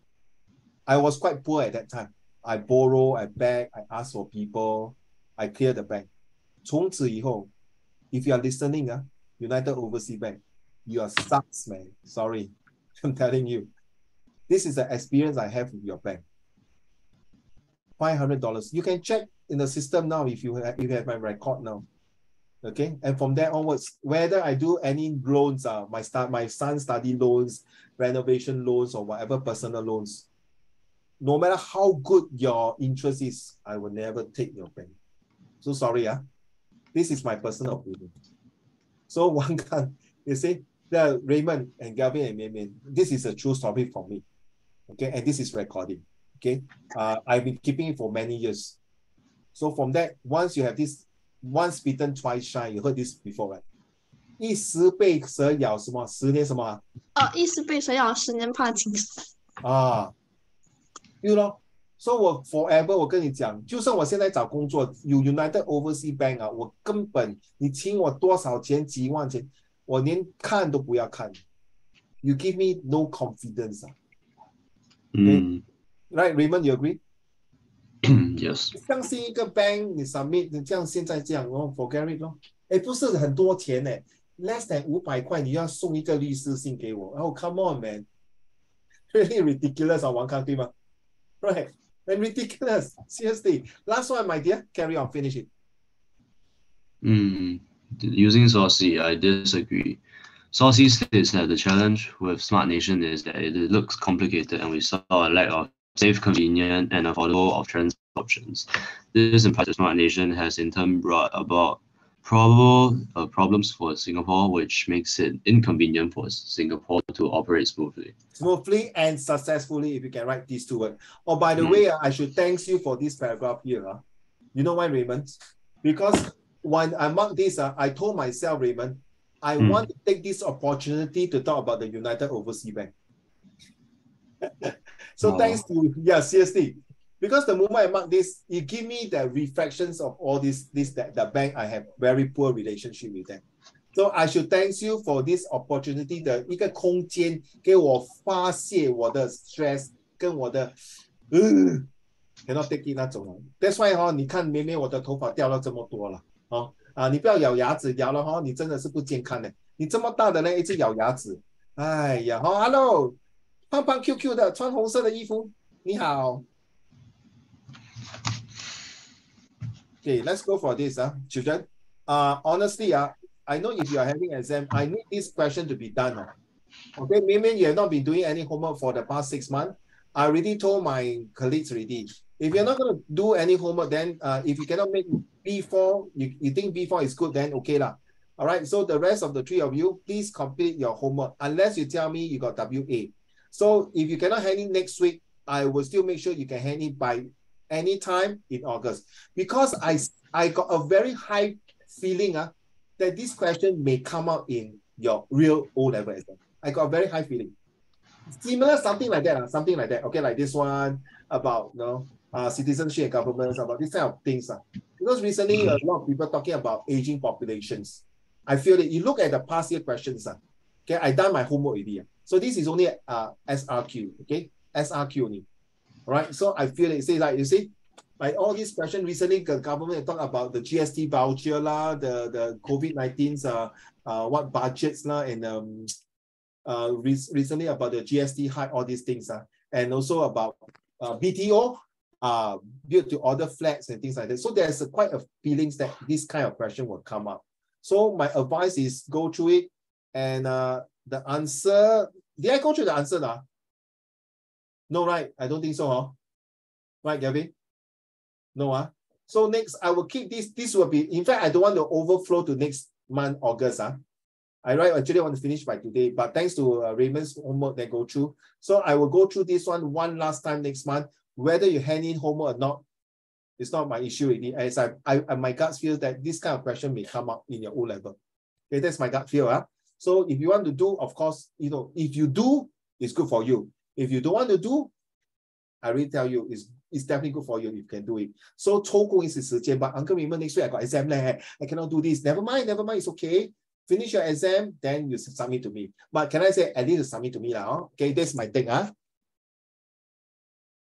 I was quite poor at that time. I borrow, I beg, I ask for people, I clear the bank. 从此以后, if you are listening, uh, United Overseas Bank, you are sucks, man. Sorry. I'm telling you. This is the experience I have with your bank. $500. You can check in the system now if you have, if you have my record now. Okay. And from there onwards, whether I do any loans, uh, my start, my son study loans, renovation loans, or whatever personal loans, no matter how good your interest is, I will never take your bank. So sorry, ah. This is my personal opinion. So Wang Kang You see, the Raymond and Gavin and Mian, this is a true story for me. Okay, and this is recording. Okay, uh, I've been keeping it for many years. So from that, once you have this, once bitten, twice shy, you heard this before, right? 一时被蛇咬什么？十年什么啊？哦，一时被蛇咬，十年怕井绳。啊，对咯。所以我 forever 我跟你讲，就算我现在找工作有 United Overseas Bank 啊，我根本你请我多少钱几万钱，我连看都不要看。You give me no confidence 啊。Mm, Right, Raymond, you agree? yes，像新一个 bank 你 submit，你像现在这样，然后 forget it 咯。哎，不是很多钱呢，less than 五百块，你要送一个律师信给我，然后 come on man，really ridiculous 啊，王康对吗？Right。and ridiculous. Seriously. Last one, my dear. Carry on, finish it. Mm, using Source C, I disagree. Source C states that the challenge with Smart Nation is that it looks complicated and we saw a lack of safe, convenient, and affordable of transport options. This implies that Smart Nation has in turn brought about probable uh, problems for Singapore, which makes it inconvenient for Singapore to operate smoothly. Smoothly and successfully, if you can write these two words. Oh, by the Mm. way, I should thank you for this paragraph here. uh. You know why, Raymond? Because when I marked this, uh, I told myself, Raymond, I Mm. want to take this opportunity to talk about the United Overseas Bank. so Oh. thanks to yeah, seriously. Because the moment I mark this, it give me the reflections of all this, this that the bank I have very poor relationship with them. So I should thank you for this opportunity 的一个空间，给我发泄我的 stress 跟我的，呃，cannot take it 那种哦。That's why 哈、你看明明我的头发掉了这么多了，哦啊，你不要咬牙齿，咬了哈、你真的是不健康的。你这么大的人一直咬牙齿，哎呀，哈、h e l l o 胖胖 QQ 的，穿红色的衣服，你好。Okay, let's go for this, uh, children. Uh, honestly, uh, I know if you are having exam, I need this question to be done. Uh. Okay, maybe you have not been doing any homework for the past six months. I already told my colleagues already. If you're not going to do any homework, then uh, if you cannot make B4, you, you think B4 is good, then okay lah. All right, so the rest of the three of you, please complete your homework unless you tell me you got WA. So if you cannot hand it next week, I will still make sure you can hand it by any time in August because I I got a very high feeling uh, that this question may come out in your real O level exam. I got a very high feeling. Similar, something like that, uh, something like that. Okay, like this one about you know uh, citizenship and governments, about this kind of things. Uh. Because recently a lot of people talking about aging populations. I feel that you look at the past year questions. Uh, okay, I done my homework already. Uh. So this is only uh, SRQ, okay? SRQ only. Right. So I feel it say like you see, like all these questions recently, the government talk about the GST voucher lah, the the COVID 19's uh, uh what budgets lah, and um uh re- recently about the GST hike, all these things uh, and also about uh, BTO, uh built to order flats and things like that. So there's a, quite a feelings that this kind of question will come up. So my advice is go through it and uh the answer. Did I go through the answer now? Ah. No, right? I don't think so, huh? Right, Gabby? No, huh? So next, I will keep this. This will be, in fact, I don't want to overflow to next month, August. Huh? I right, actually want to finish by today, but thanks to uh, Raymond's homework that go through. So I will go through this one one last time next month. Whether you hand in homework or not, it's not my issue already. As I, I, I my gut feels that this kind of question may come up in your O level. Okay, that's my gut feel. Huh? So if you want to do, of course, you know, if you do, it's good for you. If you don't want to do, I really tell you, it's, it's definitely good for you if you can do it. So 抽空一时时间, but Uncle remember next week I got exam leh. I cannot do this. Never mind, never mind, it's okay. Finish your exam, then you submit to me. But can I say at least you submit to me lah? Huh? Okay, that's my thing. Huh?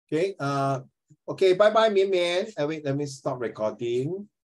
Okay, uh, okay, bye bye, Mian Mian. Uh, wait, let me stop recording.